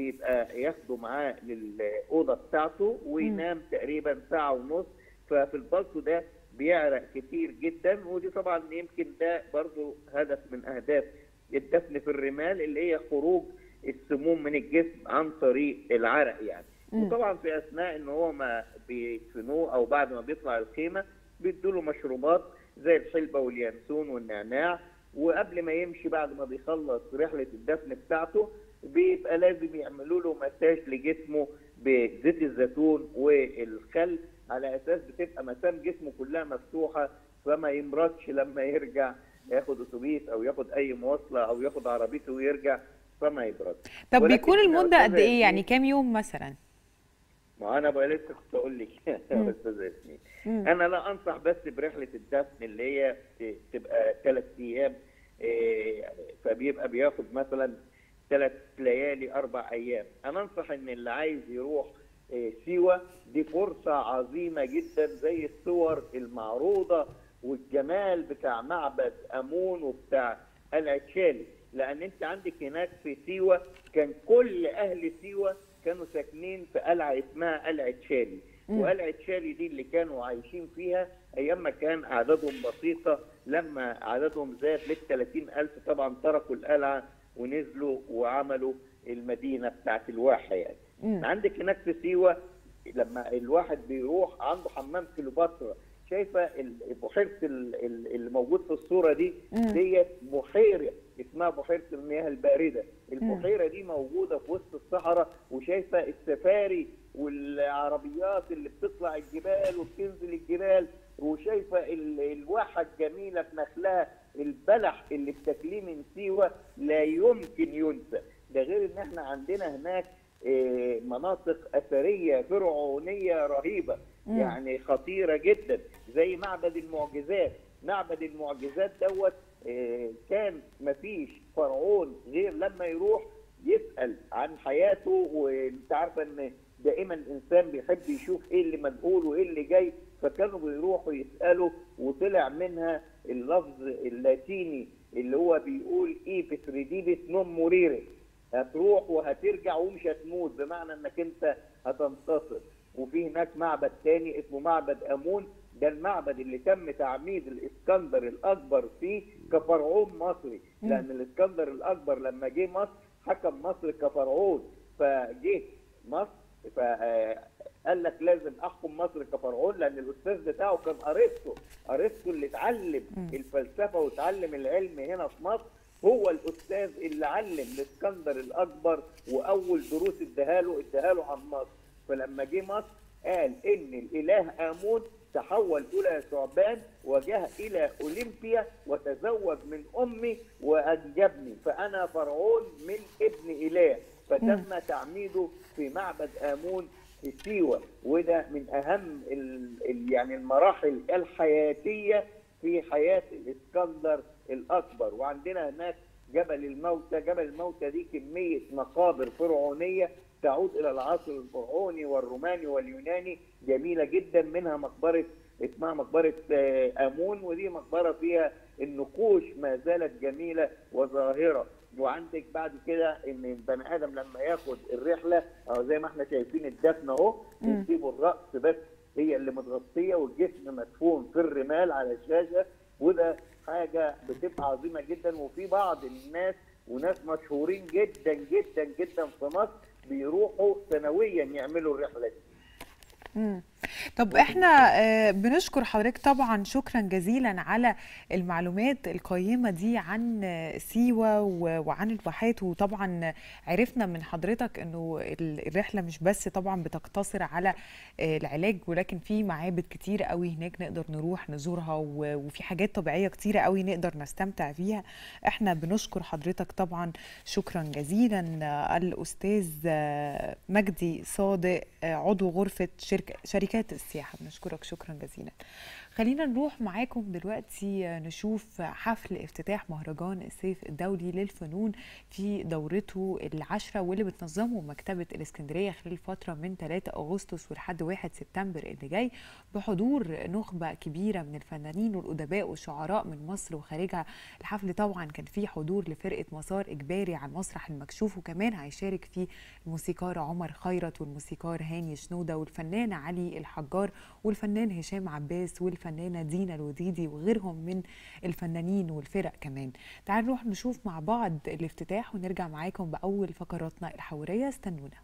بيبقى ياخده معاه للأوضة بتاعته وينام تقريبا ساعة ونص. ففي البلطو ده بيعرق كتير جدا ودي طبعا يمكن ده برضو هدف من أهداف الدفن في الرمال اللي هي خروج السموم من الجسم عن طريق العرق يعني. م. وطبعا في أثناء إن هو ما بيدفنوه أو بعد ما بيطلع الخيمة بيدوا له مشروبات زي الحلبة واليانسون والنعناع. وقبل ما يمشي بعد ما بيخلص رحلة الدفن بتاعته بيبقى لازم يعملوا له مساج لجسمه بزيت الزيتون والخل على أساس بتبقى مسام جسمه كلها مفتوحة فما يمرضش لما يرجع ياخد اتوبيس أو ياخد أي مواصلة أو ياخد عربيته ويرجع فما يبرد. طب بيكون المدة قد إيه؟ يعني كام يوم مثلا؟ ما أنا بقى لسه كنت أقول لك يا أستاذ ياسمين أنا لا أنصح بس برحلة الدفن اللي هي تبقى ثلاث أيام إيه، فبيبقى بياخد مثلا ثلاث ليالي أربع أيام. أنا أنصح إن اللي عايز يروح إيه، سيوة دي فرصة عظيمة جدا زي الصور المعروضة والجمال بتاع معبد أمون وبتاع قلعه شالي لأن أنت عندك هناك في سيوة كان كل أهل سيوة كانوا ساكنين في قلعة اسمها قلعه شالي وقلعه شالي دي اللي كانوا عايشين فيها أيام ما كان أعدادهم بسيطة لما عددهم زاد لل 30000 طبعا تركوا القلعة ونزلوا وعملوا المدينة بتاعت الواحة يعني. عندك هناك في سيوة لما الواحد بيروح عنده حمام كليوباترا شايفة بحيرة ال- ال- اللي موجود في الصورة دي؟ ديت بحيرة اسمها بحيرة المياه الباردة. البحيرة دي موجودة في وسط الصحراء وشايفة السفاري والعربيات اللي بتطلع الجبال وبتنزل الجبال وشايفة ال- الواحة الجميلة في نخلها. البلح اللي بتاكليه من سيوة لا يمكن ينسى. ده غير إن إحنا عندنا هناك آه، مناطق أثرية فرعونية رهيبة يعني خطيرة جدا زي معبد المعجزات. معبد المعجزات دوت آه، كان مفيش فرعون غير لما يروح يسأل عن حياته وأنت عارفه إن دائما الانسان بيحب يشوف إيه اللي منقول وإيه اللي جاي. فكانوا بيروحوا يسألوا وطلع منها اللفظ اللاتيني اللي هو بيقول إيه بتريديبس نون موريري. هتروح وهترجع ومش هتموت بمعنى إنك أنت هتنتصر. وفي هناك معبد تاني اسمه معبد أمون. ده المعبد اللي تم تعميد الإسكندر الأكبر فيه كفرعون مصري. لأن الإسكندر الأكبر لما جه مصر حكم مصر كفرعون. فجه مصر فقال لك لازم أحكم مصر كفرعون لأن الأستاذ بتاعه كان أرسطو. أرسطو اللي اتعلم الفلسفة واتعلم العلم هنا في مصر هو الأستاذ اللي علم الإسكندر الأكبر وأول دروس اداها له اداها له عن مصر. فلما جه مصر قال إن الإله آمون تحول إلى ثعبان وجاء إلى أولمبيا وتزوج من أمي وأنجبني فأنا فرعون من ابن إله. فتم تعميده في معبد آمون في سيوة وده من أهم ال يعني المراحل الحياتية في حياة الإسكندر الأكبر. وعندنا هناك جبل الموتى جبل الموتى دي كمية مقابر فرعونية تعود إلى العصر الفرعوني والروماني واليوناني جميلة جدا منها مقبرة اسمها مقبرة آه، آمون ودي مقبرة فيها النقوش ما زالت جميلة وظاهرة. وعندك بعد كده إن البني آدم لما ياخد الرحلة أو زي ما إحنا شايفين الدفن أهو يسيبوا الرأس بس هي اللي متغطية والجسم مدفون في الرمال على الشاشة وده حاجة بتبقى عظيمة جدا. وفي بعض الناس وناس مشهورين جدا جدا جدا في مصر بيروحوا سنويا يعملوا الرحلة دي. طب إحنا آه، بنشكر حضرتك طبعا شكرا جزيلا على المعلومات القيمة دي عن و- وعن الواحات وطبعا عرفنا من حضرتك إنه ال- الرحلة مش بس طبعا بتقتصر على آه، العلاج ولكن في معابد كتير قوي هناك نقدر نروح نزورها وفي حاجات طبيعية كتيرة قوي نقدر نستمتع فيها. إحنا بنشكر حضرتك طبعا شكرا جزيلا آه، الأستاذ آه، مجدي صادق عضو غرفة شركة شركات السياحة. بنشكرك شكرا جزيلا. خلينا نروح معاكم دلوقتي آه، نشوف حفل افتتاح مهرجان الصيف الدولي للفنون في دورته العاشرة واللي بتنظمه مكتبة الإسكندرية خلال فترة من 3 أغسطس ولحد 1 سبتمبر اللي جاي بحضور نخبة كبيرة من الفنانين والأدباء والشعراء من مصر وخارجها. الحفل طبعا كان فيه حضور لفرقة مسار إجباري على المسرح المكشوف وكمان هيشارك فيه الموسيقار عمر خيرت والموسيقار هاني شنودة والفنان علي الحجار والفنان هشام عباس والفنانة دينا الوديدي وغيرهم من الفنانين والفرق كمان. تعالوا نروح نشوف مع بعض الافتتاح ونرجع معاكم بأول فقراتنا الحوارية. استنونا.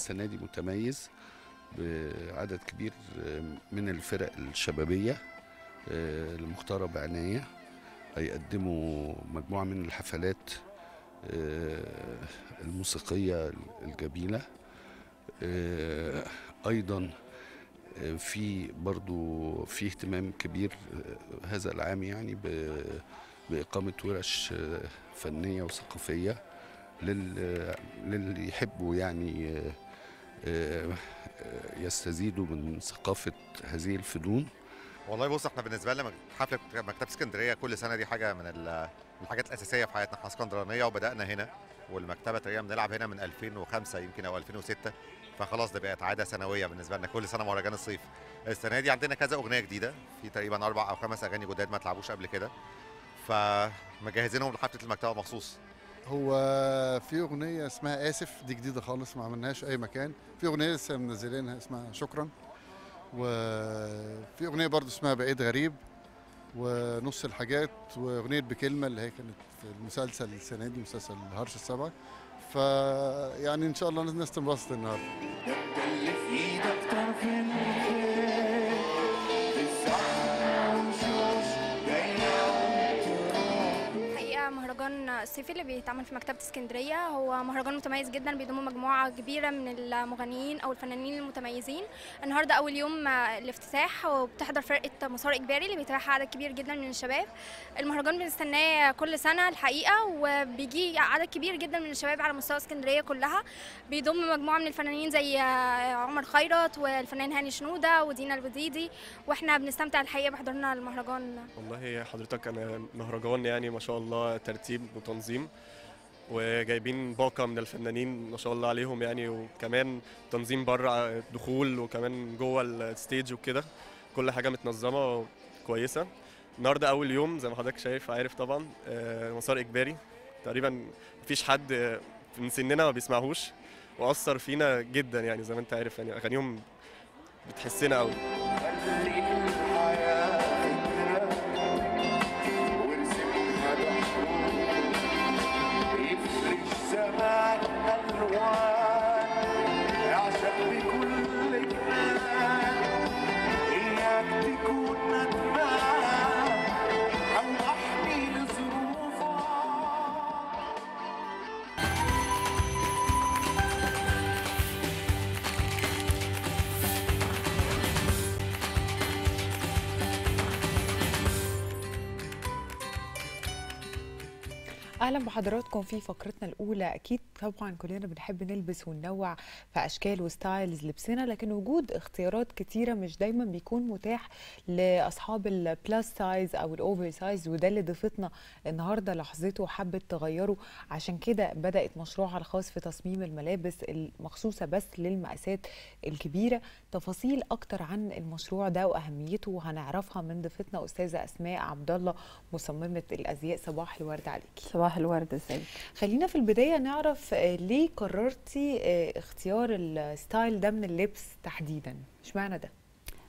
السنة دي متميز بعدد كبير من الفرق الشبابية آه، المختارة بعناية هيقدموا مجموعة من الحفلات آه، أيضا آه، في برضو في اهتمام كبير هذا العام يعني بإقامة ورش فنية وثقافية لل- للي يحبوا يعني يستزيدوا من ثقافة هذه الفنون. والله بص إحنا بالنسبة لنا حفلة مكتبة اسكندرية كل سنة دي حاجة من الحاجات الأساسية في حياتنا. إحنا اسكندرانية وبدأنا هنا والمكتبة تقريبا بنلعب هنا من 2005 يمكن أو 2006 فخلاص ده بقت عادة سنوية بالنسبة لنا. كل سنة مهرجان الصيف. السنة دي عندنا كذا أغنية جديدة. في تقريبا أربع أو خمس أغاني جداد ما اتلعبوش قبل كده. فمجهزينهم لحفلة المكتبة مخصوص. هو في أغنية اسمها آسف دي جديدة خالص ما عملناهاش أي مكان. في أغنية لسه منزلينها اسمها شكرا. وفي أغنية برضو اسمها بعيد غريب. ونص الحاجات وأغنية بكلمة اللي هي كانت في المسلسل السنة دي مسلسل هرش السبع فيعني إن شاء الله الناس تنبسط النهارده. الصيفي اللي بيتعمل في مكتبة اسكندرية هو مهرجان متميز جدا بيضم مجموعة كبيرة من المغنيين أو الفنانين المتميزين. النهاردة أول يوم آه، الافتتاح وبتحضر فرقة مسار إجباري اللي بيتابعها عدد كبير جدا من الشباب. المهرجان بنستناه كل سنة الحقيقة وبيجي عدد كبير جدا من الشباب على مستوى اسكندرية كلها. بيضم مجموعة من الفنانين زي آه، عمر خيرت والفنان هاني شنودة ودينا البديدي. وإحنا بنستمتع الحقيقة بحضورنا المهرجان والله حضرتك أنا مهرجان يعني ما شاء الله ترتيب وتنظيم وجايبين باقة من الفنانين ما شاء الله عليهم يعني وكمان تنظيم بره دخول وكمان جوه الستيج وكده. كل حاجة متنظمة كويسة النهارده أول يوم زي ما حضرتك شايف عارف طبعا آه، مسار إجباري. تقريبا مفيش حد من سننا ما بيسمعهوش وأثر فينا جدا يعني زي ما أنت عارف يعني أغانيهم بتحسنا قوي أهلا بحضراتكم في فقرتنا الأولى. أكيد طبعا كلنا بنحب نلبس وننوع في أشكال و styles لبسنا لكن وجود اختيارات كتيرة مش دايما بيكون متاح لأصحاب ال plus size أو ال over size وده اللي ضيفتنا النهارده لحظته وحبت تغيره. عشان كده بدأت مشروعها الخاص في تصميم الملابس المخصوصة بس للمقاسات الكبيرة. تفاصيل أكتر عن المشروع ده وأهميته هنعرفها من ضيفتنا أستاذة أسماء عبد الله مصممة الأزياء. صباح الورد عليكي. صباح الورد ازيك خلينا في البداية نعرف آه، ليه قررتي آه، اختيار الستايل ده من اللبس تحديدا؟ اشمعنى ده؟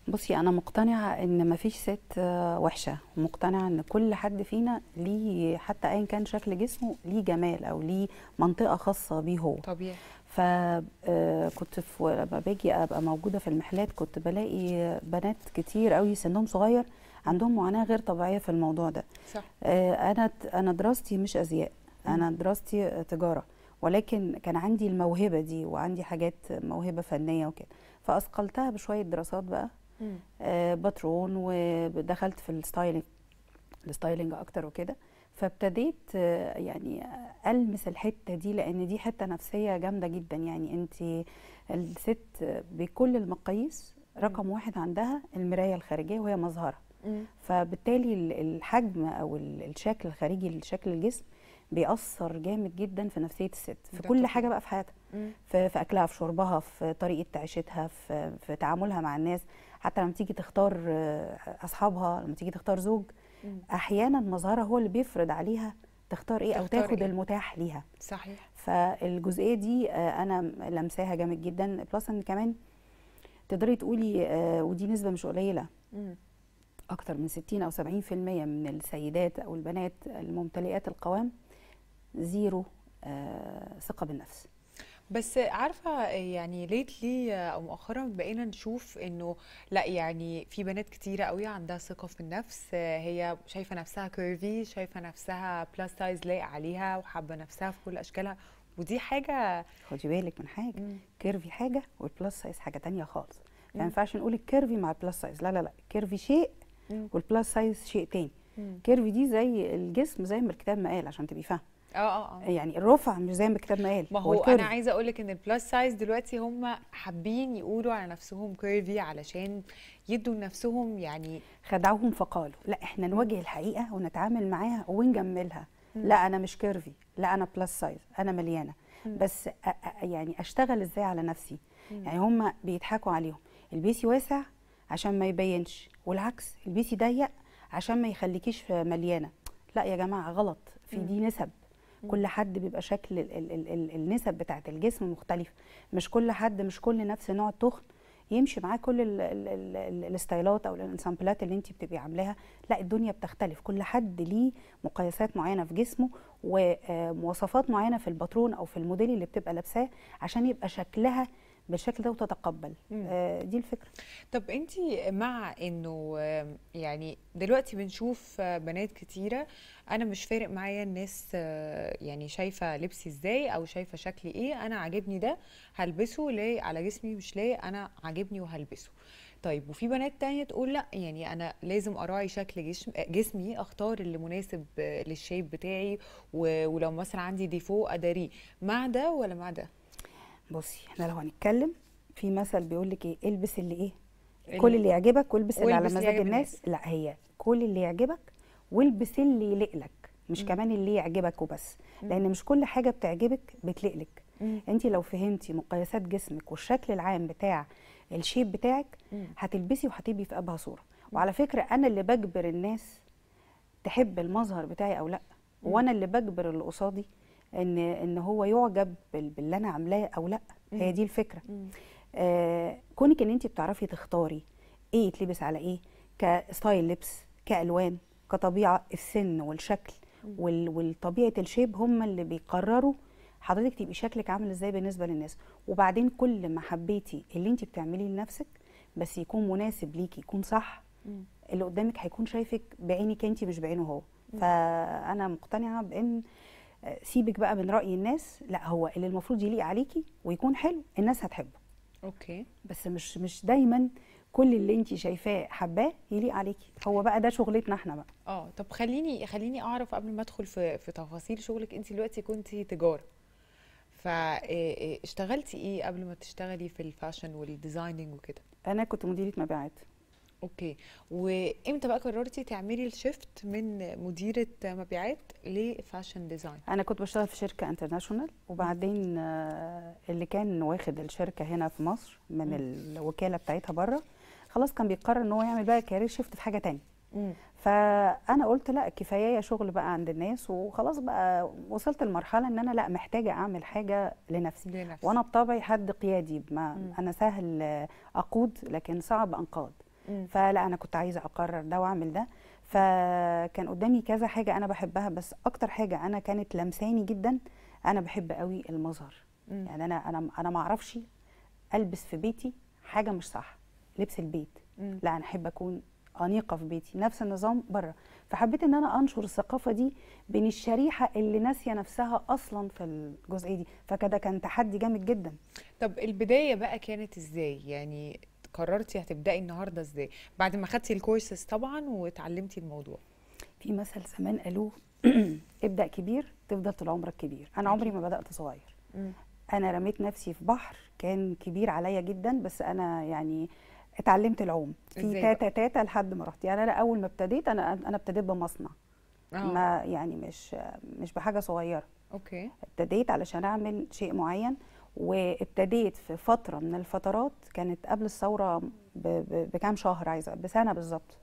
بصي أنا مقتنعة إن مفيش ست آه، وحشة. ومقتنعه إن كل حد فينا ليه حتى ايا كان شكل جسمه ليه جمال أو ليه منطقة خاصة بيه هو. طبيعي. فكنت لما باجي أبقى موجودة في المحلات كنت بلاقي بنات كتير قوي سنهم صغير عندهم معاناة غير طبيعية في الموضوع ده. صح. آه، أنا أنا دراستي مش أزياء. أنا دراستي تجارة. ولكن كان عندي الموهبة دي وعندي حاجات موهبة فنية وكده. فأثقلتها بشوية دراسات بقى. آه، باترون ودخلت في ال styling ال styling أكتر وكده. فابتديت آه، يعني ألمس الحتة دي لأن دي حتة نفسية جامدة جدا. يعني أنت الست بكل المقاييس رقم واحد عندها المراية الخارجية وهي مظهرها. فبالتالي ال- الحجم أو ال- الشكل الخارجي لشكل الجسم بيأثر جامد جدا في نفسية الست في كل. حاجة بقى في حياتها. في, في أكلها في شربها في طريقة تعيشتها في, في تعاملها مع الناس حتى لما تيجي تختار آه، أصحابها لما تيجي تختار زوج. أحيانا مظهرها هو اللي بيفرض عليها تختار أو تختار تاخد إيه؟ المتاح ليها صحيح فالجزئية دي آه، أنا لمساها جامد جدا بلس إن كمان تقدري تقولي آه، ودي نسبة مش قليلة مم. أكتر من 60 أو 70% من السيدات أو البنات الممتلئات القوام zero آه، ثقة بالنفس بس عارفة يعني lately أو مؤخرا بقينا نشوف إنه لأ يعني في بنات كتيرة قوي عندها ثقة في النفس هي شايفة نفسها curvy شايفة نفسها plus size لايق عليها وحابة نفسها في كل أشكالها ودي حاجة خدي بالك من حاجة مم. curvy حاجة وال plus size حاجة تانية خالص. ما ينفعش نقول ال curvy مع ال plus size لا لا لا ال curvy شيء. وال plus size شيء تاني مم. curvy دي زي الجسم زي ما الكتاب ما قال عشان تبقي فاهمة آه آه آه يعني الرفع مش زي ما الكتاب ما قال ما هو أنا. عايزة أقول لك إن ال plus size دلوقتي هم حابين يقولوا على نفسهم curvy علشان يدوا لنفسهم يعني خدعوهم فقالوا لا إحنا نواجه الحقيقة ونتعامل معاها ونجملها مم. لا أنا مش curvy لا أنا plus size أنا مليانة مم. بس يعني أشتغل إزاي على نفسي مم. يعني هم بيضحكوا عليهم البسي واسع عشان ما يبينش والعكس البسي ضيق عشان ما يخليكيش مليانة. لا يا جماعة غلط. في. دي نسب. كل حد بيبقى شكل ال ال ال ال النسب بتاعت الجسم مختلفه مش كل حد مش كل نفس نوع التخن يمشي معاه كل ال ال ال ال الستايلات أو الانسامبلات اللي انت بتبقي عاملاها. لا الدنيا بتختلف. كل حد ليه مقايسات معينة في جسمه ومواصفات معينة في الباترون أو في الموديل اللي بتبقى لابساه عشان يبقى شكلها بالشكل ده وتتقبل. آه، دي الفكرة. طب انت مع انه يعني دلوقتي بنشوف آه، بنات كتيرة أنا مش فارق معايا الناس آه، يعني شايفة لبسي إزاي أو شايفة شكلي إيه أنا عاجبني ده هلبسه لايق على جسمي مش لايق أنا عاجبني وهلبسه. طيب وفي بنات تانية تقول لأ يعني أنا لازم أراعي شكل جسم جسمي أختار اللي مناسب آه، للشيب بتاعي ولو مثلا عندي ديفو أداريه. مع ده ولا مع ده؟ بصي إحنا لو هنتكلم في مثل بيقول لك إيه البس اللي إيه كل اللي يعجبك والبس اللي على مزاج الناس لا هي كل اللي يعجبك والبس اللي يليق لك مش مم. كمان اللي يعجبك وبس مم. لأن مش كل حاجة بتعجبك بتليق لك. انت لو فهمتي مقايسات جسمك والشكل العام بتاع ال shape بتاعك. هتلبسي وهتبقي في أبهى صورة وعلى فكرة أنا اللي بجبر الناس تحب المظهر بتاعي أو لأ. وأنا اللي بجبر اللي قصادي إن إن هو يعجب بال- باللي أنا عاملاه أو لأ هي. دي الفكرة. آه كونك إن انت بتعرفي تختاري إيه يتلبس على إيه ك style لبس كألوان كطبيعة السن والشكل وال والطبيعة ال shape هم اللي بيقرروا حضرتك تبقي شكلك عامل إزاي بالنسبة للناس وبعدين كل ما حبيتي اللي انت بتعمليه لنفسك بس يكون مناسب ليكي يكون صح مم. اللي قدامك هيكون شايفك بعينك انت مش بعينه هو فأنا مقتنعة بإن سيبك بقى من رأي الناس لا هو اللي المفروض يليق عليكي ويكون حلو الناس هتحبه. okay. بس مش مش دايما كل اللي انت شايفاه حباه يليق عليكي. هو بقى ده شغلتنا إحنا بقى. آه طب خليني خليني أعرف قبل ما أدخل في في تفاصيل شغلك انت دلوقتي كنتي تجارة. فاشتغلتي إيه قبل ما تشتغلي في ال fashion وال designing وكده؟ أنا كنت مديرة مبيعات. okay وإمتى بقى قررتي تعملي ال shift من مديرة مبيعات ل fashion design أنا كنت بشتغل في شركة international وبعدين آه، اللي كان واخد الشركة هنا في مصر من. الوكالة بتاعتها بره خلاص كان بيقرر إن هو يعمل بقى كارير شيفت في حاجة تانية. فأنا قلت لأ كفاية شغل بقى عند الناس وخلاص بقى وصلت لمرحلة إن أنا لأ محتاجة أعمل حاجة لنفسي لنفسي. وأنا بطبعي حد قيادي ما. أنا سهل أقود لكن صعب أنقاد. فلا أنا كنت عايزة أقرر ده وأعمل ده. فكان قدامي كذا حاجة أنا بحبها بس أكتر حاجة أنا كانت لمساني جدا أنا بحب قوي المظهر. مم. يعني أنا أنا أنا ما أعرفش ألبس في بيتي حاجة مش صح. لبس البيت. مم. لا أنا أحب أكون أنيقة في بيتي نفس النظام بره فحبيت إن أنا أنشر الثقافة دي بين الشريحة اللي ناسية نفسها أصلا في الجزئية دي. فكده كان تحدي جامد جدا. طب البداية بقى كانت إزاي؟ يعني قررتي هتبدأي النهارده إزاي؟ بعد ما خدتي الكورسز طبعا واتعلمتي الموضوع. في مثل زمان قالوه ابدأ كبير تفضل طول عمرك كبير. أنا عمري ما بدأت صغير. أنا رميت نفسي في بحر كان كبير عليا جدا بس أنا يعني اتعلمت العوم. في تاتا تاتا لحد ما رحت. يعني أنا أول ما ابتديت أنا أنا ابتديت بمصنع. آه. ما يعني مش مش بحاجة صغيرة. okay. ابتديت علشان أعمل شيء معين. وابتديت في فترة من الفترات كانت قبل الثورة بكام شهر عايزة بسنة بالظبط.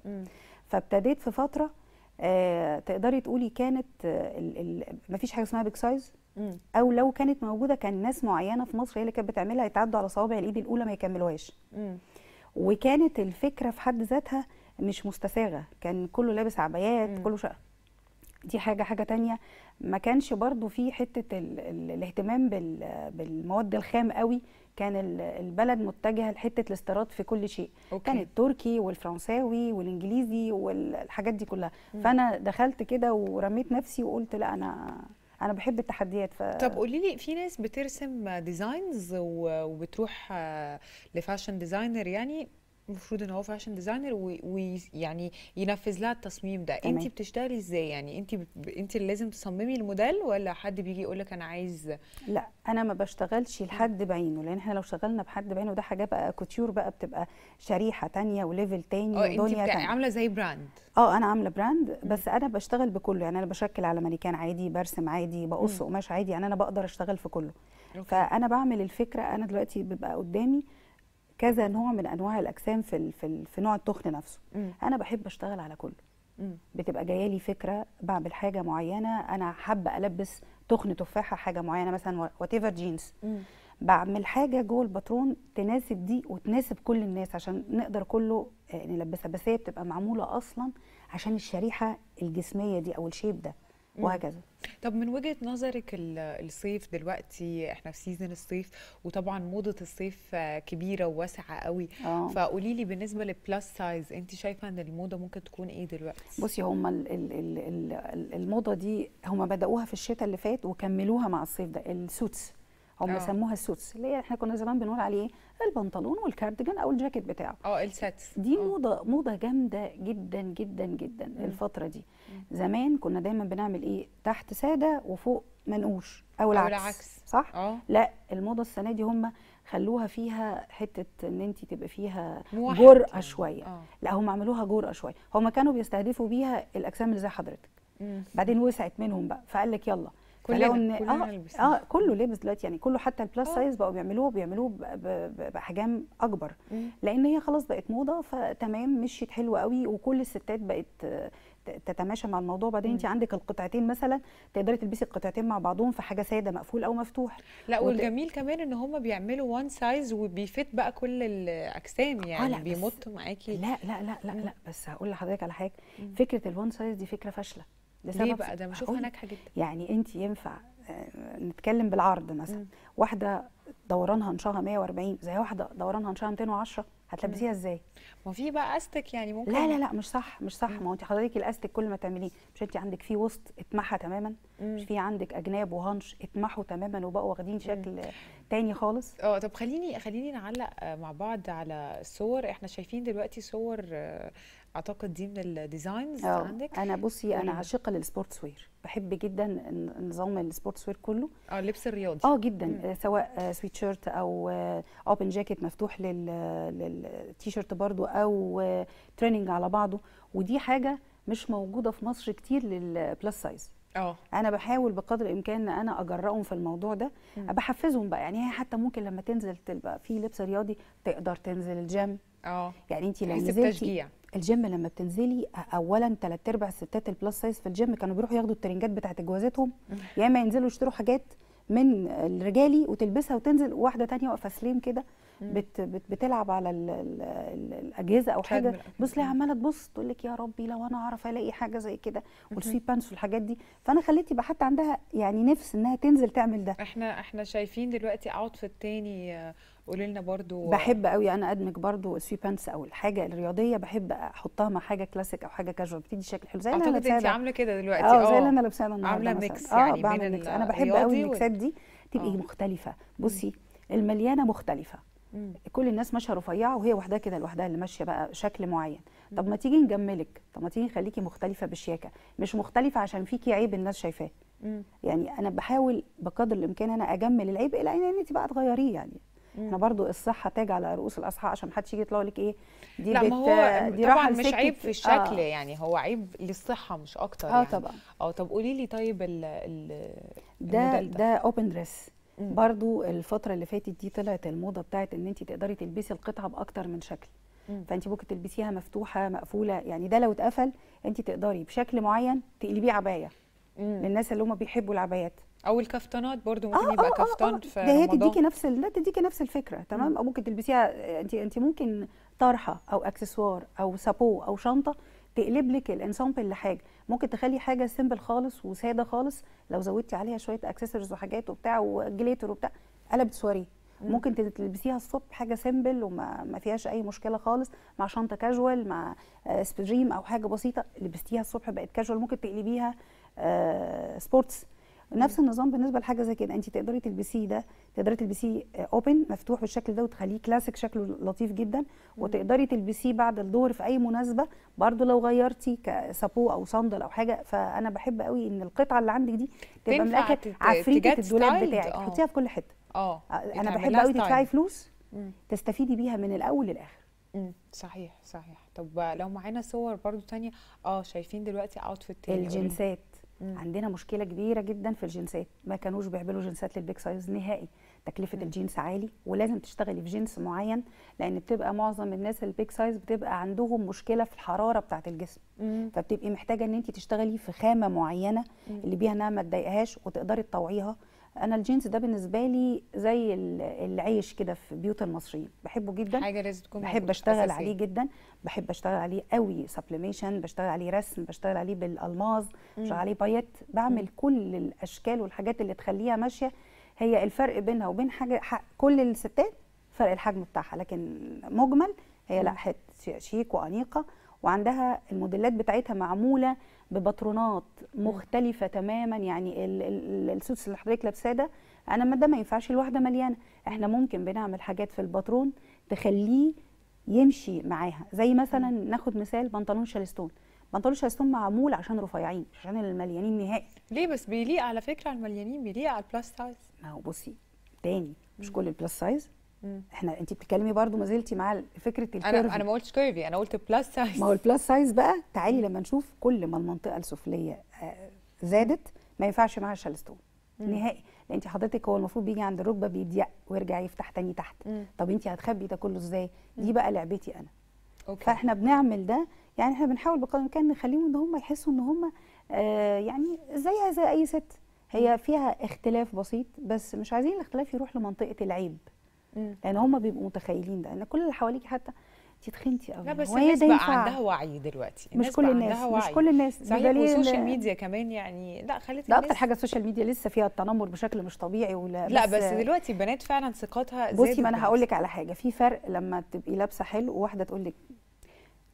فابتديت في فترة آه تقدري تقولي كانت ال- مفيش حاجة اسمها big size. أو لو كانت موجودة كان ناس معينة في مصر هي اللي كانت بتعملها يتعدوا على صوابع الإيد الأولى ما يكملوهاش. وكانت الفكرة في حد ذاتها مش مستساغة كان كله لابس عبايات. كله شقة. دي حاجة حاجة تانية ما كانش برضو في حتة ال ال الاهتمام بال بالمواد الخام قوي كان ال- البلد متجهة لحتة الاستيراد في كل شيء okay. كان التركي والفرنساوي والإنجليزي والحاجات دي كلها مم. فأنا دخلت كده ورميت نفسي وقلت لا أنا أنا بحب التحديات ف طب قولي لي في ناس بترسم designs وبتروح ل fashion designer يعني المفروض إن هو fashion designer ويعني ينفذ لها التصميم ده. انت بتشتغلي إزاي يعني انت ب... انت اللي لازم تصممي الموديل ولا حد بيجي يقول لك أنا عايز لا أنا ما بشتغلش لحد بعينه لأن إحنا لو اشتغلنا بحد بعينه ده حاجة بقى couture بقى بتبقى شريحة تانية و level تاني آه انت ودنيا. تانية عاملة زي brand آه أنا عاملة brand بس أنا بشتغل بكله يعني أنا بشكل على مانيكان عادي برسم عادي بقص. قماش عادي يعني أنا بقدر أشتغل في كله okay. فأنا بعمل الفكرة أنا دلوقتي بيبقى قدامي كذا نوع من أنواع الأجسام في في في نوع التخن نفسه مم. أنا بحب أشتغل على كله مم. بتبقى جاية لي فكرة بعمل حاجة معينة أنا حابة ألبس تخن تفاحة حاجة معينة مثلا whatever جينز. بعمل حاجة جوه الباترون تناسب دي وتناسب كل الناس عشان نقدر كله آه، نلبسها بس هي بتبقى معمولة أصلا عشان الشريحة الجسمية دي أو ال shape ده. وهكذا. طب من وجهة نظرك ال- الصيف دلوقتي إحنا في season الصيف وطبعا موضة الصيف آه، كبيرة وواسعة قوي آه. فقولي لي بالنسبة لل plus size انت شايفة ان الموضة ممكن تكون إيه دلوقتي؟ بصي هم ال ال ال ال الموضة دي هم بدأوها في الشتاء اللي فات وكملوها مع الصيف ده ال suits هم آه. سموها ال suits اللي هي إحنا كنا زمان بنقول عليه؟ البنطلون والكارديجان أو الجاكيت بتاعه آه ال suits دي آه. موضة موضة جامدة جدا جدا جدا مم. الفترة دي مم. زمان كنا دايما بنعمل إيه تحت سادة وفوق منقوش أو العكس, العكس. صح آه لا الموضة السنة دي هم خلوها فيها حتة إن انت تبقى فيها جرأة يعني. شوية آه لا هم عملوها جرأة شوية هم كانوا بيستهدفوا بيها الأجسام اللي زي حضرتك مم. بعدين وسعت منهم بقى فقال لك يلا كلنا- فلقوا إن كلنا آه نلبس. آه كله لبس دلوقتي يعني كله حتى ال plus آه. size بقوا بيعملوه بيعملوه باحجام أكبر مم. لأن هي خلاص بقت موضة فتمام مشيت حلوة قوي وكل الستات بقت آه، تتماشى مع الموضوع بعدين انت. عندك القطعتين مثلا تقدري تلبسي القطعتين مع بعضهم في حاجة سادة مقفول أو مفتوح لا وت- والجميل كمان إن هم بيعملوا one size وبي fit بقى كل الأجسام يعني لا، بس- بيمط معاكي لا لا لا لا. لا بس هقول لحضرتك على حاجة. فكرة ال one size دي فكرة فاشلة ليه لسبب بقى؟ ده بشوفها. ناجحة جدا. يعني انت ينفع آه، نتكلم بالعرض مثلا. مم. واحدة دورانها انشاها 140 زي واحدة دورانها انشاها 210 هتلبسيها إزاي؟ ما في بقى أستك يعني ممكن لا لا لا مش صح مش صح. مم. ما هو انت حضرتك الأستك كل ما تعمليه مش انت عندك فيه وسط اتمحى تماما؟ مم. مش في عندك أجناب وهانش اتمحوا تماما وبقوا واخدين شكل تاني خالص؟ آه طب خليني خليني نعلق مع بعض على الصور إحنا شايفين دلوقتي صور آه، أعتقد دي من ال designs آه عندك. أنا بصي أنا. عاشقة لل sportswear بحب جدا نظام ال sportswear كله. آه اللبس الرياضي. آه جدا. مم. آه، سواء آه، سويت شيرت أو open jacket مفتوح لل للتي شيرت برضو أو آه، تريننج على بعضه. ودي حاجة مش موجودة في مصر كتير لل plus size آه. أنا بحاول بقدر الإمكان إن أنا أجرأهم في الموضوع ده. مم. بحفزهم بقى. يعني هي حتى ممكن لما تنزل تبقى في لبس رياضي تقدر تنزل الجيم آه. يعني انت لو نزلتي الجيم لما بتنزلي اولا ثلاث أرباع الستات ال plus size في الجيم كانوا بيروحوا ياخدوا الترنجات بتاعت جوازاتهم يا إما ينزلوا يشتروا حاجات من الرجالي وتلبسها وتنزل واحدة تانية واقفة slim كده. بت بت بتلعب على ال ال ال الأجهزة أو حاجة. بص لها مم. عمالة تبص تقول لك يا ربي لو أنا أعرف ألاقي حاجة زي كده مهم. وال sweatpants والحاجات دي فأنا خليت يبقى حتى عندها يعني نفس إنها تنزل تعمل ده إحنا إحنا شايفين دلوقتي outfit تاني قولي لنا برضو بحب قوي أنا ادمج برضو ال sweatpants أو الحاجة الرياضية بحب احطها مع حاجة كلاسيك أو حاجة كاجوال بتدي شكل حلو زي اللي أنا انت لابساها ده. عاملة كده دلوقتي. آه زي اللي أنا لابساها ده النهارده عامله. mix آه يعني بعمل بين mix أنا بحب قوي ال mixات دي تبقي آه. مختلفة. بصي المليانة مختلفة. مم. كل الناس ماشية رفيعة وهي وحدها كده لوحدها اللي ماشية بقى شكل معين. طب ما تيجي نجملك. طب ما تيجي نخليكي مختلفة بالشياكه مش مختلفة عشان فيكي عيب الناس شايفاه. يعني أنا بحاول بقدر الإمكان أنا أجمل العيب إلى إن انت بقى تغيريه يعني. أنا برضو الصحة تاج على رؤوس الأصحاء عشان محدش يجي يطلع لك إيه دي لا بت ما هو دي طبعا مش عيب في الشكل آه. يعني هو عيب للصحة مش أكتر آه يعني طبعا آه طب قولي لي طيب ال ال ده ده open dress. برضو الفترة اللي فاتت دي طلعت الموضة بتاعت إن انت تقدري تلبسي القطعة بأكتر من شكل. فانت ممكن تلبسيها مفتوحة مقفولة يعني ده لو اتقفل انت تقدري بشكل معين تقلبيه عباية. للناس اللي هم بيحبوا العبايات أو الكفتانات برضو ممكن يبقى كفتان في ده هي تديكي نفس ده تديكي نفس الفكرة تمام؟ أو ممكن تلبسيها انت انت ممكن طرحة أو أكسسوار أو سابو أو شنطة تقلب لك ال ensemble لحاجة. ممكن تخلي حاجة simple خالص وسادة خالص لو زودتي عليها شوية اكسسوارز وحاجات وبتاع و glitter وبتاع قلبت سواريه مم. ممكن تلبسيها الصبح حاجة simple وما ما فيهاش أي مشكلة خالص مع شنطة كاجوال مع آه، سبريم أو حاجة بسيطة لبستيها الصبح بقت كاجوال ممكن تقلبيها آه، sports نفس النظام بالنسبة لحاجة زي كده. انت تقدري تلبسيه ده تقدري تلبسيه open مفتوح بالشكل ده وتخليه كلاسيك شكله لطيف جدا. وتقدري تلبسيه بعد الظهر في أي مناسبة برضو لو غيرتي كسابو أو صندل أو حاجة. فأنا بحب قوي إن القطعة اللي عندك دي تبقى ملاكة عفريتة الدولاب بتاعك. آه. حطيها في كل حتة. آه. أنا يتعمل بحب قوي. تدفعي فلوس مم. تستفيدي بيها من الأول للآخر. مم. صحيح صحيح. طب لو معانا صور برضو تانية؟ آه شايفين دلوقتي outfit. الجنسات. مم. عندنا مشكلة كبيرة جدا في الجنسات ما كانوش بيعملوا جنسات لل big size نهائي تكلفة الجينز عالي ولازم تشتغلي في جنس معين لأن بتبقى معظم الناس ال big size بتبقى عندهم مشكلة في الحرارة بتاعة الجسم مم. فبتبقي محتاجة إن انت تشتغلي في خامة معينة مم. اللي بيها انها ما تضايقهاش وتقدري تطوعيها أنا الجينز ده بالنسبة لي زي ال- العيش كده في بيوت المصريين بحبه جدا حاجة لازم تكون بحب أشتغل أساسية. عليه جدا بحب أشتغل عليه قوي sublimation بشتغل عليه رسم بشتغل عليه بالألماظ بشتغل. عليه paillette. بعمل كل الأشكال والحاجات اللي تخليها ماشية. هي الفرق بينها وبين حاجة كل الستات فرق الحجم بتاعها لكن مجمل هي لأ شيك وأنيقة. وعندها الموديلات بتاعتها معمولة بباترونات مختلفة تماما. يعني ال- ال- ال suits اللي حضرتك لابساه ده أنا ما ده ما ينفعش الواحدة مليانة. إحنا ممكن بنعمل حاجات في الباترون تخليه يمشي معاها. زي مثلا ناخد مثال بنطلون شالستون بنطلون شالستون معمول عشان رفيعين مش عشان المليانين نهائي. ليه بس؟ بيليق على فكرة على المليانين بيليق على البلاس سايز ما هو بصي تاني مش كل ال plus size. إحنا انت بتتكلمي برضو ما زلتي مع فكرة أنا ال curvy أنا ما قلتش curvy أنا قلت plus size ما هو ال plus size بقى تعالي لما نشوف كل ما المنطقة السفلية آه، زادت ما ينفعش معاها الشالستون مم. نهائي. لأن انت حضرتك هو المفروض بيجي عند الركبة بيضيق ويرجع يفتح تاني تحت. مم. طب انت هتخبي ده كله إزاي؟ دي. بقى لعبتي أنا. okay. فاحنا بنعمل ده يعني إحنا بنحاول بقدر الامكان نخليهم ان هم يحسوا ان هم آه يعني زيها زي اي ست. هي فيها اختلاف بسيط بس مش عايزين الاختلاف يروح لمنطقة العيب. لأن هم بيبقوا متخيلين ده ان كل اللي حواليكي حتى انت تخنتي قوي لا بس الناس ده بقى ينفع؟ عندها وعي دلوقتي مش كل الناس عندها مش وعي. كل الناس صحيح وال social media كمان يعني لا خلت ده أكتر الناس حاجة ال social media لسه فيها التنمر بشكل مش طبيعي ولا لا بس دلوقتي البنات فعلا ثقتها بصي ما أنا. هقول لك على حاجة في فرق لما تبقي لابسة حلو وواحدة تقول لك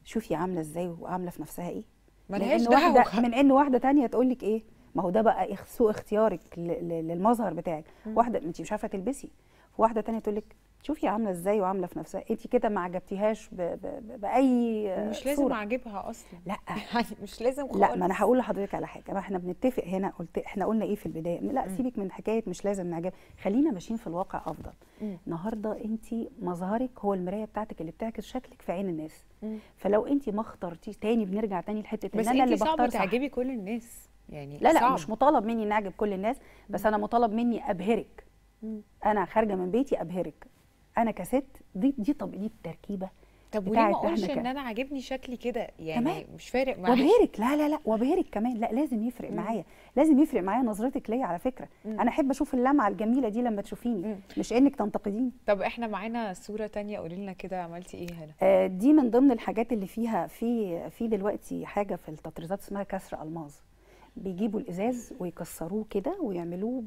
شوفي عاملة إزاي وعاملة في نفسها إيه ملهاش دعوة. من إن واحدة تانية تقول لك إيه ما هو ده بقى سوء اختيارك للمظهر بتاعك. واحدة انت مش عارفة تلبسي واحدة تانية تقول لك شوفي عاملة إزاي وعاملة في نفسها؟ انت كده ما عجبتيهاش ب- ب- بأي مش لازم صورة. أعجبها أصلا. لأ. يعني مش لازم خالص لأ ما أنا هقول لحضرتك على حاجة. ما إحنا بنتفق هنا قلت إحنا قلنا إيه في البداية؟ لا مم. سيبك من حكاية مش لازم نعجب خلينا ماشيين في الواقع أفضل. النهارده انت مظهرك هو المراية بتاعتك اللي بتعكس شكلك في عين الناس. مم. فلو انت ما اخترتيش تاني بنرجع تاني لحتة إن أنا اللي انت صعب بختار صح. تعجبي كل الناس. يعني لا لا صعب. مش مطالب مني ان أعجب كل الناس بس أنا مطالب مني أبهرك. أنا خارجة من بيتي أبهرك. أنا كست دي دي طب دي التركيبة طب وليه ما أقولش إن أنا عاجبني شكلي كده؟ يعني تمام. مش فارق معايا. وابهرك. لا لا لا. وابهرك كمان. لا لازم يفرق. معايا. لازم يفرق معايا نظرتك ليا على فكرة. مم. أنا أحب أشوف اللمعة الجميلة دي لما تشوفيني. مم. مش انك تنتقديني. طب إحنا معانا صورة تانية. قولي لنا كده عملتي إيه هنا؟ آه، دي من ضمن الحاجات اللي فيها في في دلوقتي حاجة في التطريزات اسمها كسر ألماظ. بيجيبوا الإزاز ويكسروه كده ويعملوه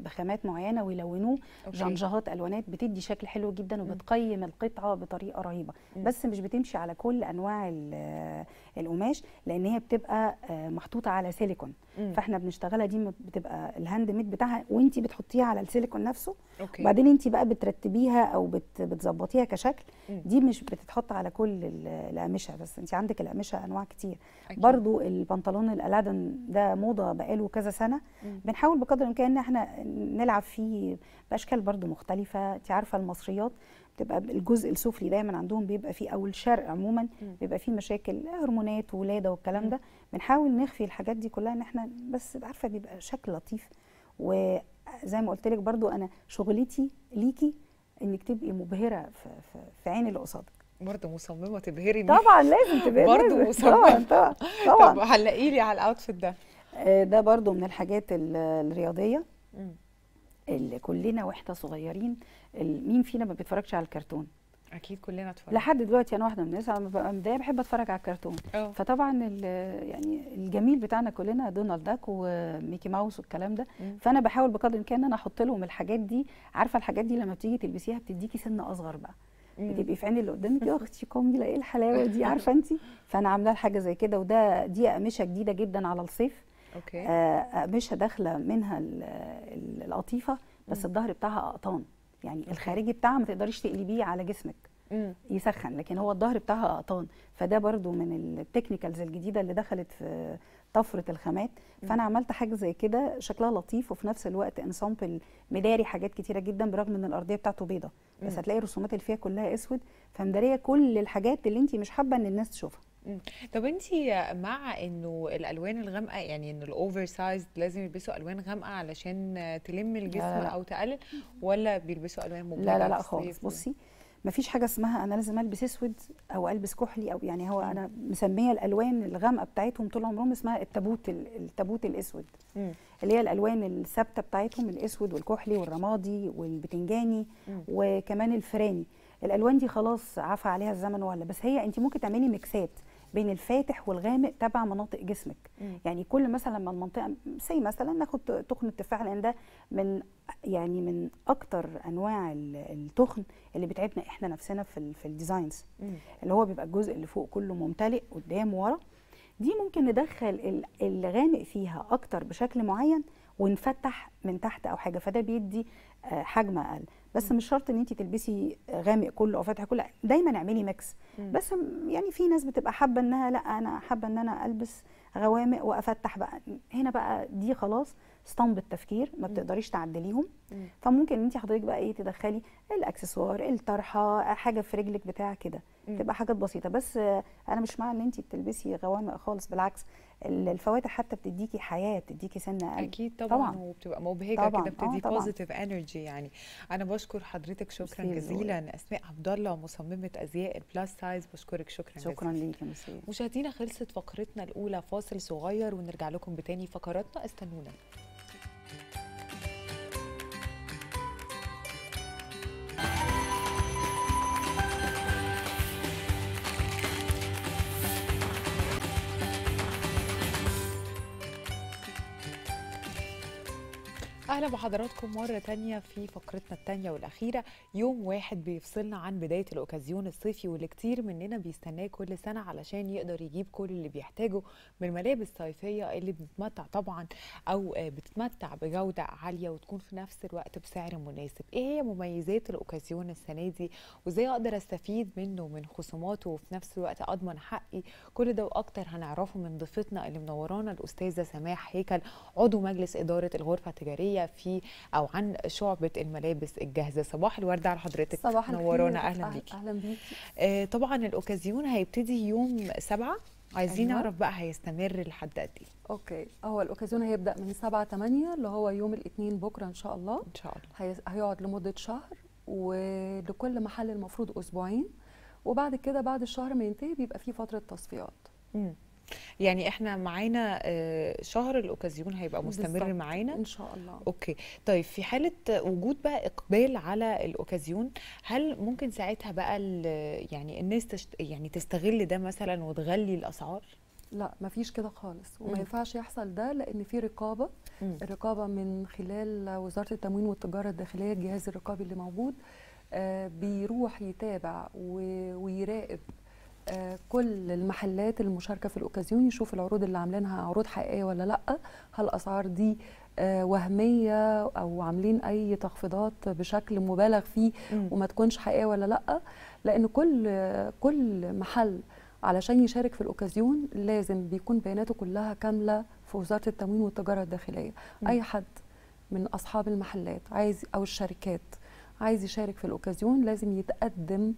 بخامات معينة ويلونوه أوكي. جنجهات ألوانات بتدي شكل حلو جدا وبتقيم القطعة بطريقة رهيبة. بس مش بتمشي على كل أنواع ال- القماش لأن هي بتبقى آه، محطوطة على سيليكون. فإحنا بنشتغلها دي بتبقى ال handmade بتاعها وانت بتحطيها على السيليكون نفسه okay وبعدين انت بقى بترتبيها أو بت بتظبطيها كشكل. دي مش بتتحط على كل ال- الاقمشه بس انت عندك الاقمشه أنواع كتير أكيد. برضو البنطلون الـ Aladdin ده موضة بقاله كذا سنة مم. بنحاول بقدر الإمكان إن إحنا نلعب فيه بأشكال برضو مختلفة انت عارفة المصريات بتبقى الجزء السفلي دايما عندهم بيبقى فيه أو الشرق عموما مم. بيبقى فيه مشاكل هرمونات ولادة والكلام مم. ده بنحاول نخفي الحاجات دي كلها إن إحنا بس عارفة بيبقى شكل لطيف وزي ما قلت لك برضو أنا شغلتي ليكي إنك تبقي مبهرة في, في, في عين اللي قصادك برضه مصممة تبهري طبعا لازم تبقى برضه. مصممة. طبعا طبعا طب علقي لي على الاوتفيت ده آه، ده برضو من الحاجات ال- الرياضية. اللي كلنا وإحنا صغيرين مين فينا ما بيتفرجش على الكرتون أكيد كلنا اتفرجنا لحد دلوقتي أنا واحدة من الناس أنا ببقى بحب أتفرج على الكرتون آه فطبعا يعني الجميل بتاعنا كلنا دونالد داك وميكي ماوس والكلام ده مم. فأنا بحاول بقدر الإمكان إن أنا أحط لهم الحاجات دي عارفة الحاجات دي لما بتيجي تلبسيها بتديكي سن أصغر بقى. بتبقي في عين اللي قدامك. يا أختي قومي إيه الحلاوة دي؟ عارفة انت فأنا عاملة حاجة زي كده وده دي أقمشة جديدة جدا على الصيف. okay. آه، أقمشة داخلة منها ال- ال- القطيفة بس الظهر بتاعها قطن يعني الخارجي بتاعها ما تقدريش تقلبيه على جسمك. يسخن لكن هو الظهر بتاعها قطن فده برضو من ال technicals الجديدة اللي دخلت في طفرة الخامات. فأنا عملت حاجة زي كده شكلها لطيف وفي نفس الوقت ensemble مداري حاجات كتيرة جدا برغم إن الأرضية بتاعته بيضة. بس. هتلاقي الرسومات اللي فيها كلها أسود. فمدارية كل الحاجات اللي انت مش حابة إن الناس تشوفها. طب انت مع إنه الألوان الغامقة يعني ان ال oversize لازم يلبسوا ألوان غامقة علشان تلم الجسم لا. أو تقلل ولا بيلبسوا ألوان مبهجه لا لا لا خالص؟ بصي مفيش حاجة اسمها أنا لازم ألبس أسود أو ألبس كحلي أو يعني هو أنا مسمية الألوان الغامقة بتاعتهم طول عمرهم اسمها التابوت ال- التابوت الأسود. اللي هي الألوان الثابتة بتاعتهم الأسود والكحلي والرمادي والبتنجاني. وكمان الفيراني الألوان دي خلاص عفى عليها الزمن ولا بس هي انت ممكن تعملي mixات بين الفاتح والغامق تبع مناطق جسمك. مم. يعني كل مثلا ما المنطقة زي مثلا ناخد تخن التفاح لأن ده من يعني من أكتر أنواع ال- التخن اللي بتعبنا إحنا نفسنا في في ال designs. اللي هو بيبقى الجزء اللي فوق كله ممتلئ قدام ورا. دي ممكن ندخل ال- الغامق فيها أكتر بشكل معين ونفتح من تحت أو حاجة. فده بيدي آه، حجم أقل. بس مش شرط إن انت تلبسي غامق كله أو فاتح كله دايما اعملي mix. بس يعني في ناس بتبقى حابة إنها لأ أنا حابة إن أنا ألبس غوامق وأفتح بقى. هنا بقى دي خلاص اسطمبة تفكير ما بتقدريش تعدليهم. مم. فممكن إن انت حضرتك بقى إيه تدخلي الأكسسوار الطرحة حاجة في رجلك بتاع كده. تبقى حاجات بسيطة. بس أنا مش مع إن انت بتلبسي غوامق خالص بالعكس. ال- الفواتح حتى بتديكي حياة بتديكي سن أقل. أكيد طبعا, طبعاً. وبتبقى مبهجة كده بتدي آه، طبعاً. positive energy يعني. أنا بشكر حضرتك شكرا جزيلا. أسماء عبد الله مصممه أزياء ال plus size بشكرك شكرا شكرا جزيلا ليكي ميرسي مشاهدينا خلصت فقرتنا الأولى فاصل صغير ونرجع لكم بتاني فقراتنا. استنونا. أهلا بحضراتكم مرة تانية في فقرتنا التانية والأخيرة. يوم واحد بيفصلنا عن بداية الأوكازيون الصيفي واللي كتير مننا بيستناه كل سنة علشان يقدر يجيب كل اللي بيحتاجه من ملابس صيفيه اللي بتتمتع طبعا أو بتتمتع بجودة عالية وتكون في نفس الوقت بسعر مناسب. إيه هي مميزات الأوكازيون السنة دي؟ وإزاي أقدر أستفيد منه من خصوماته وفي نفس الوقت أضمن حقي؟ كل ده وأكتر هنعرفه من ضيفتنا اللي منورانا الأستاذة سماح هيكل عضو مجلس إدارة الغرفة التجارية في أو عن شعبة الملابس الجاهزة. صباح الورد على حضرتك. صباح نورانا أهلا بيكي أهلا بيكي آه طبعا الأوكازيون هيبتدي يوم سبعة. عايزين أيوة. نعرف بقى هيستمر لحد قد إيه. أوكي. هو الأوكازيون هيبدأ من 7 8 اللي هو يوم الاثنين بكرة إن شاء الله. إن شاء الله. هي- هيقعد لمدة شهر ولكل محل المفروض أسبوعين. وبعد كده بعد الشهر ما ينتهي بيبقى فيه فترة تصفيات. مم. يعني إحنا معانا آه، شهر الأوكازيون هيبقى مستمر. معانا إن شاء الله أوكي طيب في حالة وجود بقى إقبال على الأوكازيون هل ممكن ساعتها بقى يعني الناس تشت يعني تستغل ده مثلا وتغلي الأسعار لا مفيش كده خالص وما. ينفعش يحصل ده لأن في رقابة مم. الرقابة من خلال وزارة التموين والتجارة الداخلية الجهاز الرقابي اللي موجود آه، بيروح يتابع ويراقب كل المحلات المشاركة في الأوكازيون يشوف العروض اللي عاملينها عروض حقيقية ولا لأ هل الأسعار دي آه، وهمية أو عاملين أي تخفيضات بشكل مبالغ فيه. وما تكونش حقيقية ولا لأ لأن كل كل محل علشان يشارك في الأوكازيون لازم بيكون بياناته كلها كاملة في وزارة التموين والتجارة الداخلية. أي حد من أصحاب المحلات عايز أو الشركات عايز يشارك في الأوكازيون لازم يتقدم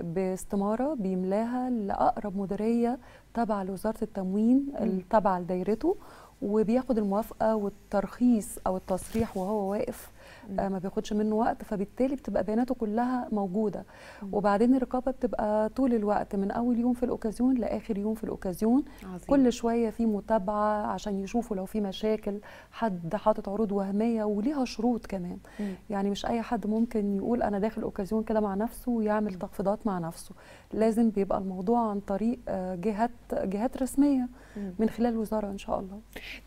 باستمارة بيملاها لأقرب مديرية تابعه لوزارة التموين التابعه لدايرته وبياخد الموافقة والترخيص أو التصريح وهو واقف ما بياخدش منه وقت فبالتالي بتبقى بياناته كلها موجودة. وبعدين الرقابة بتبقى طول الوقت من أول يوم في الأوكازيون لآخر يوم في الأوكازيون. عظيم. كل شوية في متابعة عشان يشوفوا لو في مشاكل حد حاطط عروض وهمية وليها شروط كمان. مم. يعني مش أي حد ممكن يقول أنا داخل أوكازيون كده مع نفسه ويعمل تخفيضات مع نفسه. لازم بيبقى الموضوع عن طريق آه، جهات جهات رسمية. من خلال الوزارة إن شاء الله.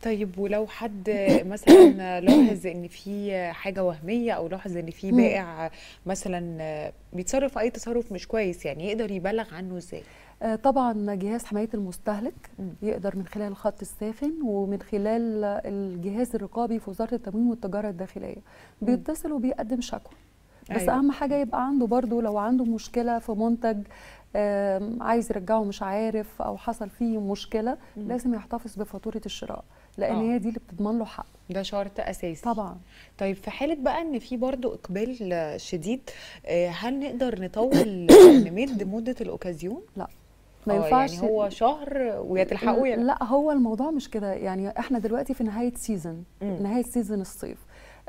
طيب ولو حد مثلا لاحظ إن في حاجة وهمية أو لاحظ إن في. بائع مثلا بيتصرف أي تصرف مش كويس يعني يقدر يبلغ عنه إزاي آه، طبعا جهاز حماية المستهلك. يقدر من خلال الخط الساخن ومن خلال الجهاز الرقابي في وزارة التموين والتجارة الداخلية بيتصل وبيقدم شكوى بس أيوة. أهم حاجة يبقى عنده برضو لو عنده مشكلة في منتج عايز يرجعه مش عارف أو حصل فيه مشكلة. لازم يحتفظ بفاتورة الشراء لأن آه. هي دي اللي بتضمن له حقه ده شرط أساسي. طبعا. طيب في حالة بقى إن في برضو إقبال شديد آه، هل نقدر نطول نمد مدة الأوكازيون؟ لا. ما آه، ينفعش. يعني هو شهر ويتلحقوا يا لا هو الموضوع مش كده. يعني إحنا دلوقتي في نهاية season. نهاية season الصيف.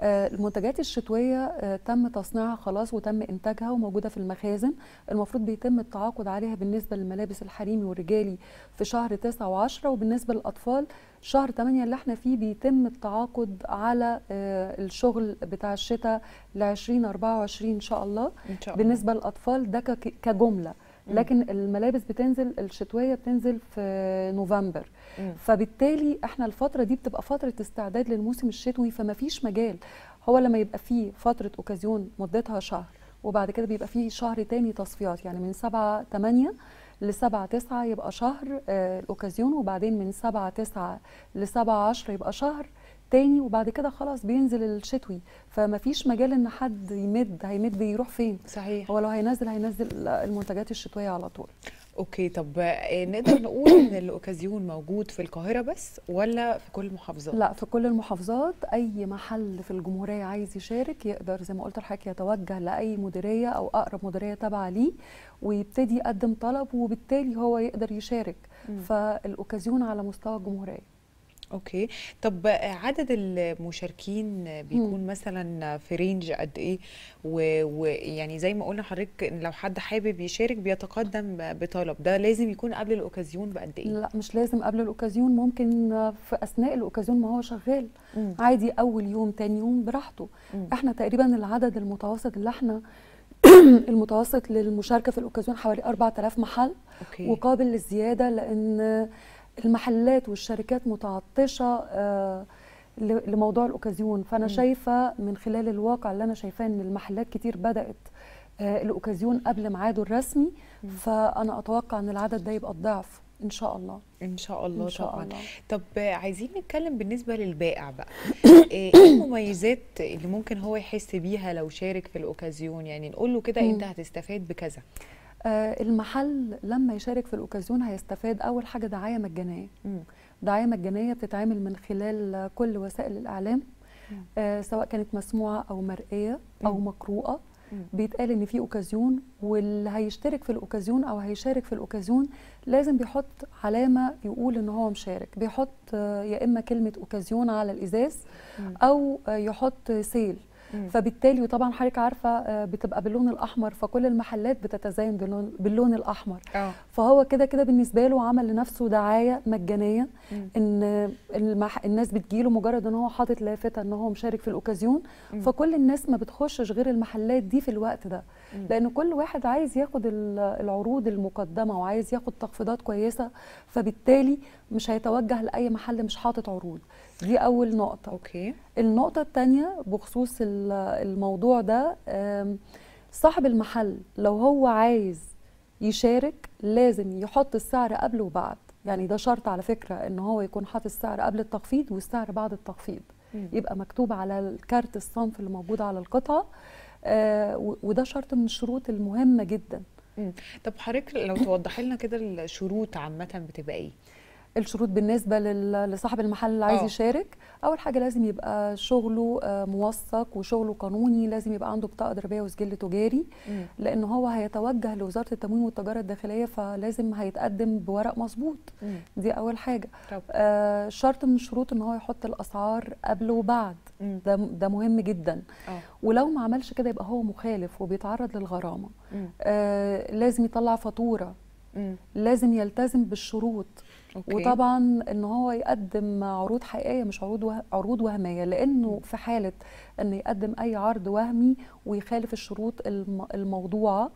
المنتجات الشتوية آه، تم تصنيعها خلاص وتم إنتاجها وموجودة في المخازن. المفروض بيتم التعاقد عليها بالنسبة للملابس الحريمي والرجالي في شهر 9 و10 وبالنسبة للأطفال شهر 8 اللي إحنا فيه بيتم التعاقد على آه، الشغل بتاع الشتاء ل 2024 إن شاء الله. إن شاء الله. بالنسبة للأطفال ده كجملة. لكن الملابس بتنزل الشتوية بتنزل في نوفمبر. فبالتالي إحنا الفترة دي بتبقى فترة استعداد للموسم الشتوي فما فيش مجال. هو لما يبقى فيه فترة أوكازيون مدتها شهر وبعد كده بيبقى فيه شهر تاني تصفيات يعني من 7 8 ل 7 9 يبقى شهر آه الأوكازيون وبعدين من 7 9 ل 7 10 يبقى شهر تاني وبعد كده خلاص بينزل الشتوي. فما فيش مجال إن حد يمد هيمد يروح فين. صحيح. هو لو هينزل هينزل المنتجات الشتوية على طول. okay طب آه، نقدر نقول إن الأوكازيون موجود في القاهرة بس ولا في كل المحافظات؟ لا في كل المحافظات. أي محل في الجمهورية عايز يشارك يقدر زي ما قلت لحضرتك يتوجه لأي مديرية أو أقرب مديرية تابعة ليه ويبتدي يقدم طلب وبالتالي هو يقدر يشارك. فالأوكازيون على مستوى الجمهورية. okay. طب عدد المشاركين بيكون مثلا في range قد إيه؟ و- ويعني زي ما قلنا حضرتك لو حد حابب يشارك بيتقدم بطلب. ده لازم يكون قبل الأوكازيون بقد إيه؟ لا مش لازم قبل الأوكازيون ممكن في أثناء الأوكازيون ما هو شغال. مم. عادي أول يوم تاني يوم براحته. مم. إحنا تقريبا العدد المتوسط اللي إحنا المتوسط للمشاركة في الأوكازيون حوالي 4000 محل okay. وقابل للزيادة لأن المحلات والشركات متعطشة آه، لموضوع الأوكازيون. فأنا مم. شايفة من خلال الواقع اللي أنا شايفاه إن المحلات كتير بدأت آه، الأوكازيون قبل ميعاده الرسمي. فأنا أتوقع إن العدد ده يبقى الضعف إن شاء الله. إن شاء الله إن شاء طبعا. الله. طب عايزين نتكلم بالنسبة للبائع بقى. آه، إيه المميزات اللي ممكن هو يحس بيها لو شارك في الأوكازيون؟ يعني نقول له كده. أنت هتستفاد بكذا. المحل لما يشارك في الأوكازيون هيستفاد أول حاجة دعاية مجانية. دعاية مجانية بتتعمل من خلال كل وسائل الإعلام. آه، سواء كانت مسموعة أو مرئية أو. مقروءة. بيتقال إن في أوكازيون واللي هيشترك في الأوكازيون أو هيشارك في الأوكازيون لازم بيحط علامة يقول إن هو مشارك بيحط آه، يا إما كلمة أوكازيون على الإزاز. أو آه، يحط sale مم. فبالتالي وطبعا حضرتك عارفة آه، بتبقى باللون الأحمر فكل المحلات بتتزين باللون, باللون الأحمر آه فهو كده كده بالنسبة له عمل لنفسه دعاية مجانية مم. إن المح... الناس بتجيله مجرد إن هو حاطط لافتة إن هو مشارك في الأوكازيون مم. فكل الناس ما بتخشش غير المحلات دي في الوقت ده. لأن كل واحد عايز ياخد ال- العروض المقدمة وعايز ياخد تخفيضات كويسة فبالتالي مش هيتوجه لأي محل مش حاطط عروض. دي أول نقطة. أوكي. النقطة التانية بخصوص ال- الموضوع ده صاحب المحل لو هو عايز يشارك لازم يحط السعر قبل وبعد. يعني ده شرط على فكرة إن هو يكون حاطط السعر قبل التخفيض والسعر بعد التخفيض. مم. يبقى مكتوب على الكارت الصنف اللي موجود على القطعة. و- وده شرط من الشروط المهمة جدا. طب حضرتك لو توضحي لنا كده الشروط عامة بتبقى إيه الشروط بالنسبة لل- لصاحب المحل اللي عايز آه. يشارك أول حاجة لازم يبقى شغله آه، موثق وشغله قانوني لازم يبقى عنده بطاقة ضريبية وسجل تجاري. لأن هو هيتوجه لوزارة التموين والتجارة الداخلية فلازم هيتقدم بورق مظبوط. دي أول حاجة طب آه، شرط من الشروط إن هو يحط الأسعار قبل وبعد مم. ده ده مهم جدا آه ولو ما عملش كده يبقى هو مخالف وبيتعرض للغرامة. آه لازم يطلع فاتورة مم. لازم يلتزم بالشروط أوكي. وطبعا إن هو يقدم عروض حقيقية مش عروض وه... عروض وهمية لأنه في حالة ان يقدم أي عرض وهمي ويخالف الشروط الم... الموضوعة.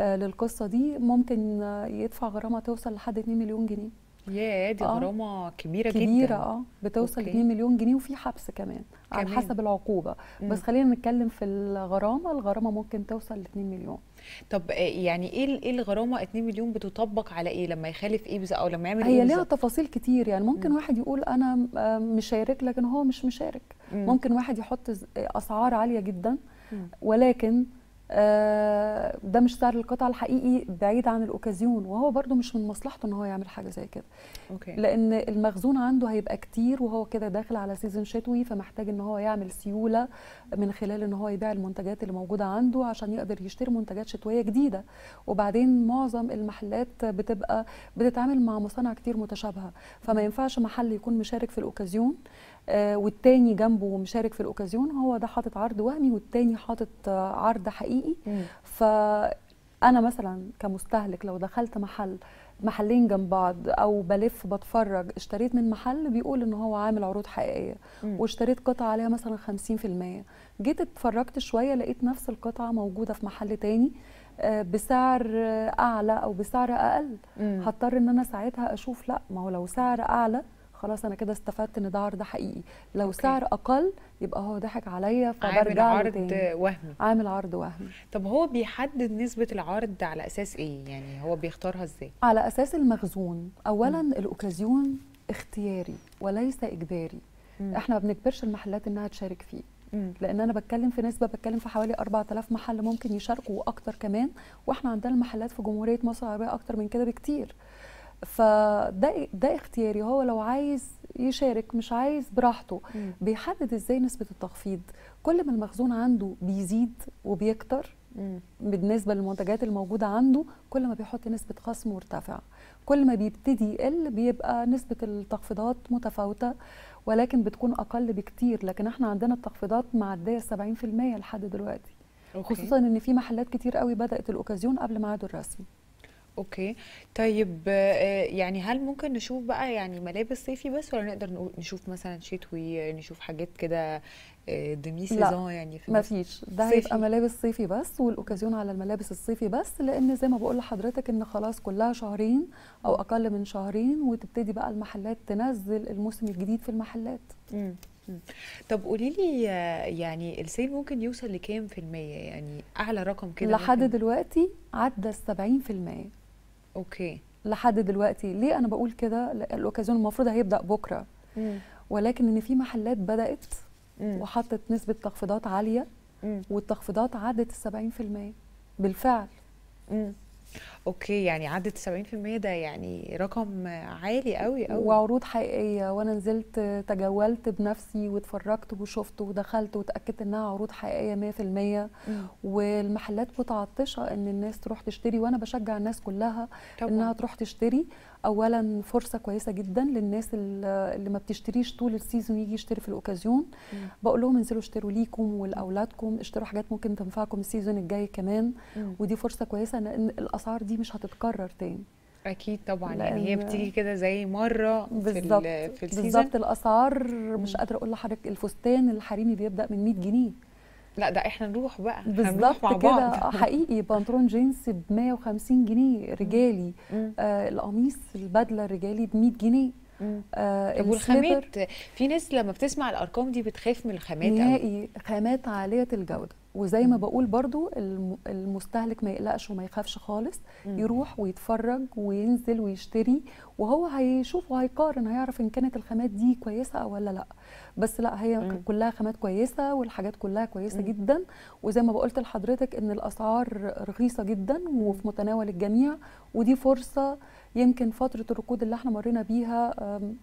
آه للقصة دي ممكن آه، يدفع غرامة توصل لحد 2 مليون جنيه يا دي آه. غرامة كبيرة, جدا كبيرة آه بتوصل أوكي. 2 مليون جنيه وفي حبس كمان على كمان. حسب العقوبة مم. بس خلينا نتكلم في الغرامة الغرامة ممكن توصل ل 2 مليون طب آه، يعني إيه إيه الغرامة 2 مليون بتطبق على إيه لما يخالف إيه بالظبط أو لما يعمل هي إيه ليها؟ تفاصيل كتير يعني ممكن مم. واحد يقول أنا آه، مشارك لكن هو مش مشارك مم. ممكن واحد يحط ز- أسعار عالية جدا. ولكن آه، ده مش سعر القطعة الحقيقي بعيد عن الأوكازيون وهو برده مش من مصلحته إن هو يعمل حاجة زي كده. okay. لأن المخزون عنده هيبقى كتير وهو كده داخل على season شتوي فمحتاج إن هو يعمل سيولة من خلال إن هو يبيع المنتجات اللي موجودة عنده عشان يقدر يشتري منتجات شتوية جديدة. وبعدين معظم المحلات بتبقى بتتعامل مع مصانع كتير متشابهة فما ينفعش محل يكون مشارك في الأوكازيون. آه، والتاني جنبه مشارك في الأوكازيون هو ده حاطط عرض وهمي والتاني حاطط آه، عرض حقيقي. فأنا مثلا كمستهلك لو دخلت محل محلين جنب بعض أو بلف بتفرج اشتريت من محل بيقول إن هو عامل عروض حقيقية. واشتريت قطعة عليها مثلا 50% جيت اتفرجت شوية لقيت نفس القطعة موجودة في محل تاني آه، بسعر آه، أعلى أو بسعر أقل. هضطر إن أنا ساعتها أشوف لأ ما هو لو سعر أعلى خلاص أنا كده استفدت إن ده عرض حقيقي. لو أوكي. سعر أقل يبقى هو ضحك عليا عامل فبرجع له عرض تاني. وهمي. عامل عرض وهمي. طب هو بيحدد نسبة العرض على أساس إيه؟ يعني هو بيختارها إزاي؟ على أساس المخزون. اولا الاوكازيون اختياري وليس إجباري. مم. إحنا ما بنجبرش المحلات إنها تشارك فيه. لأن أنا بتكلم في نسبة بتكلم في حوالي 4000 محل ممكن يشاركوا وأكتر كمان وإحنا عندنا المحلات في جمهورية مصر العربية أكتر من كده بكتير. فده ده اختياري هو لو عايز يشارك مش عايز براحته مم. بيحدد إزاي نسبة التخفيض كل ما المخزون عنده بيزيد وبيكتر مم. بالنسبة للمنتجات الموجودة عنده كل ما بيحط نسبة خصم مرتفعة كل ما بيبتدي يقل بيبقى نسبة التخفيضات متفاوتة ولكن بتكون أقل بكتير لكن إحنا عندنا التخفيضات معدية 70% لحد دلوقتي أوكي. خصوصا إن في محلات كتير قوي بدأت الأوكازيون قبل ميعاده الرسمي okay طيب آه، يعني هل ممكن نشوف بقى يعني ملابس صيفي بس ولا نقدر نشوف مثلا شتوي نشوف حاجات كده آه، demi لا، season يعني في ما النص؟ فيش ده صيفي. هيبقى ملابس صيفي بس والأوكازيون على الملابس الصيفي بس لأن زي ما بقول لحضرتك إن خلاص كلها شهرين أو أقل من شهرين وتبتدي بقى المحلات تنزل الموسم الجديد في المحلات مم. طب قولي لي آه، يعني ال sale ممكن يوصل لكام في المية يعني أعلى رقم كده لحد دلوقتي عدى ال 70% okay لحد دلوقتي ليه أنا بقول كده الأوكازيون المفروض هيبدأ بكرة مم. ولكن إن في محلات بدأت مم. وحطت نسبة تخفيضات عالية مم. والتخفيضات عدت ال 70% بالفعل مم. okay يعني عدت 70% ده يعني رقم عالي قوي قوي وعروض حقيقية وأنا نزلت تجولت بنفسي واتفرجت وشفت ودخلت واتاكدت إنها عروض حقيقية 100% مم. والمحلات متعطشة إن الناس تروح تشتري وأنا بشجع الناس كلها طبعاً. إنها تروح تشتري اولا فرصة كويسة جدا للناس اللي ما بتشتريش طول ال season يجي يشتري في الأوكازيون. بقول لهم انزلوا اشتروا ليكم ولأولادكم اشتروا حاجات ممكن تنفعكم ال season الجاي كمان مم. ودي فرصة كويسة لأن الأسعار دي مش هتتكرر تاني. أكيد طبعا يعني هي بتيجي كده زي مرة في بالظبط ال- في ال season بالظبط. الأسعار مش قادرة أقول لحضرتك الفستان الحريمي بيبدأ من 100 جنيه. لا ده إحنا نروح بقى بالظبط كده. حقيقي بنطلون جينز ب 150 جنيه رجالي. مم. آه القميص البدلة الرجالي ب 100 جنيه. آه طب والخامات؟ في ناس لما بتسمع الأرقام دي بتخاف من الخامات نهائي خامات عالية الجودة. وزي ما بقول برضو الم- المستهلك ما يقلقش وما يخافش خالص. يروح ويتفرج وينزل ويشتري وهو هيشوف وهيقارن هيعرف إن كانت الخامات دي كويسة أو ولا لأ بس لأ هي. كلها خامات كويسة والحاجات كلها كويسة. جدا وزي ما بقولت لحضرتك إن الأسعار رخيصة جدا وفي متناول الجميع ودي فرصة يمكن فترة الركود اللي إحنا مرينا بيها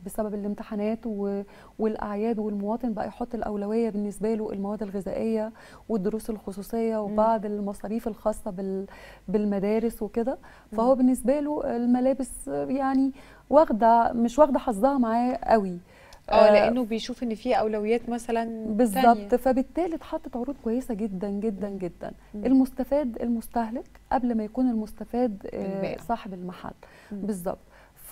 بسبب الامتحانات و- والأعياد والمواطن بقى يحط الأولوية بالنسبة له المواد الغذائية والدروس الخصوصية وبعض المصاريف الخاصة بال- بالمدارس وكده. فهو بالنسبة له الملابس يعني واخدة مش واخدة حظها معاه قوي. آه لأنه بيشوف إن في أولويات مثلا بالظبط. فبالتالي اتحطت عروض كويسة جدا جدا جدا مم. المستفاد المستهلك قبل ما يكون المستفاد آه،. صاحب المحل. بالظبط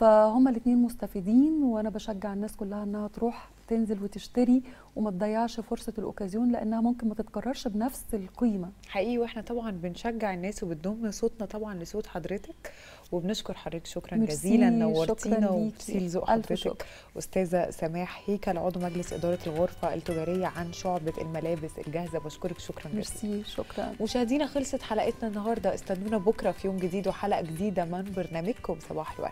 فهما الاثنين مستفيدين وأنا بشجع الناس كلها إنها تروح تنزل وتشتري وما تضيعش فرصة الأوكازيون لأنها ممكن ما تتكررش بنفس القيمة حقيقي وإحنا طبعا بنشجع الناس وبنضم صوتنا طبعا لصوت حضرتك وبنشكر حضرتك شكرا جزيلا نورتينا لذوق ألف حضرتك. أستاذة سماح هيكل عضو مجلس إدارة الغرفة التجارية عن شعبة الملابس الجاهزة. بشكرك شكرا جزيلا. ميرسي شكرا. مشاهدينا خلصت حلقتنا النهارده. استنونا بكرة في يوم جديد وحلقة جديدة من برنامجكم. صباح الورد.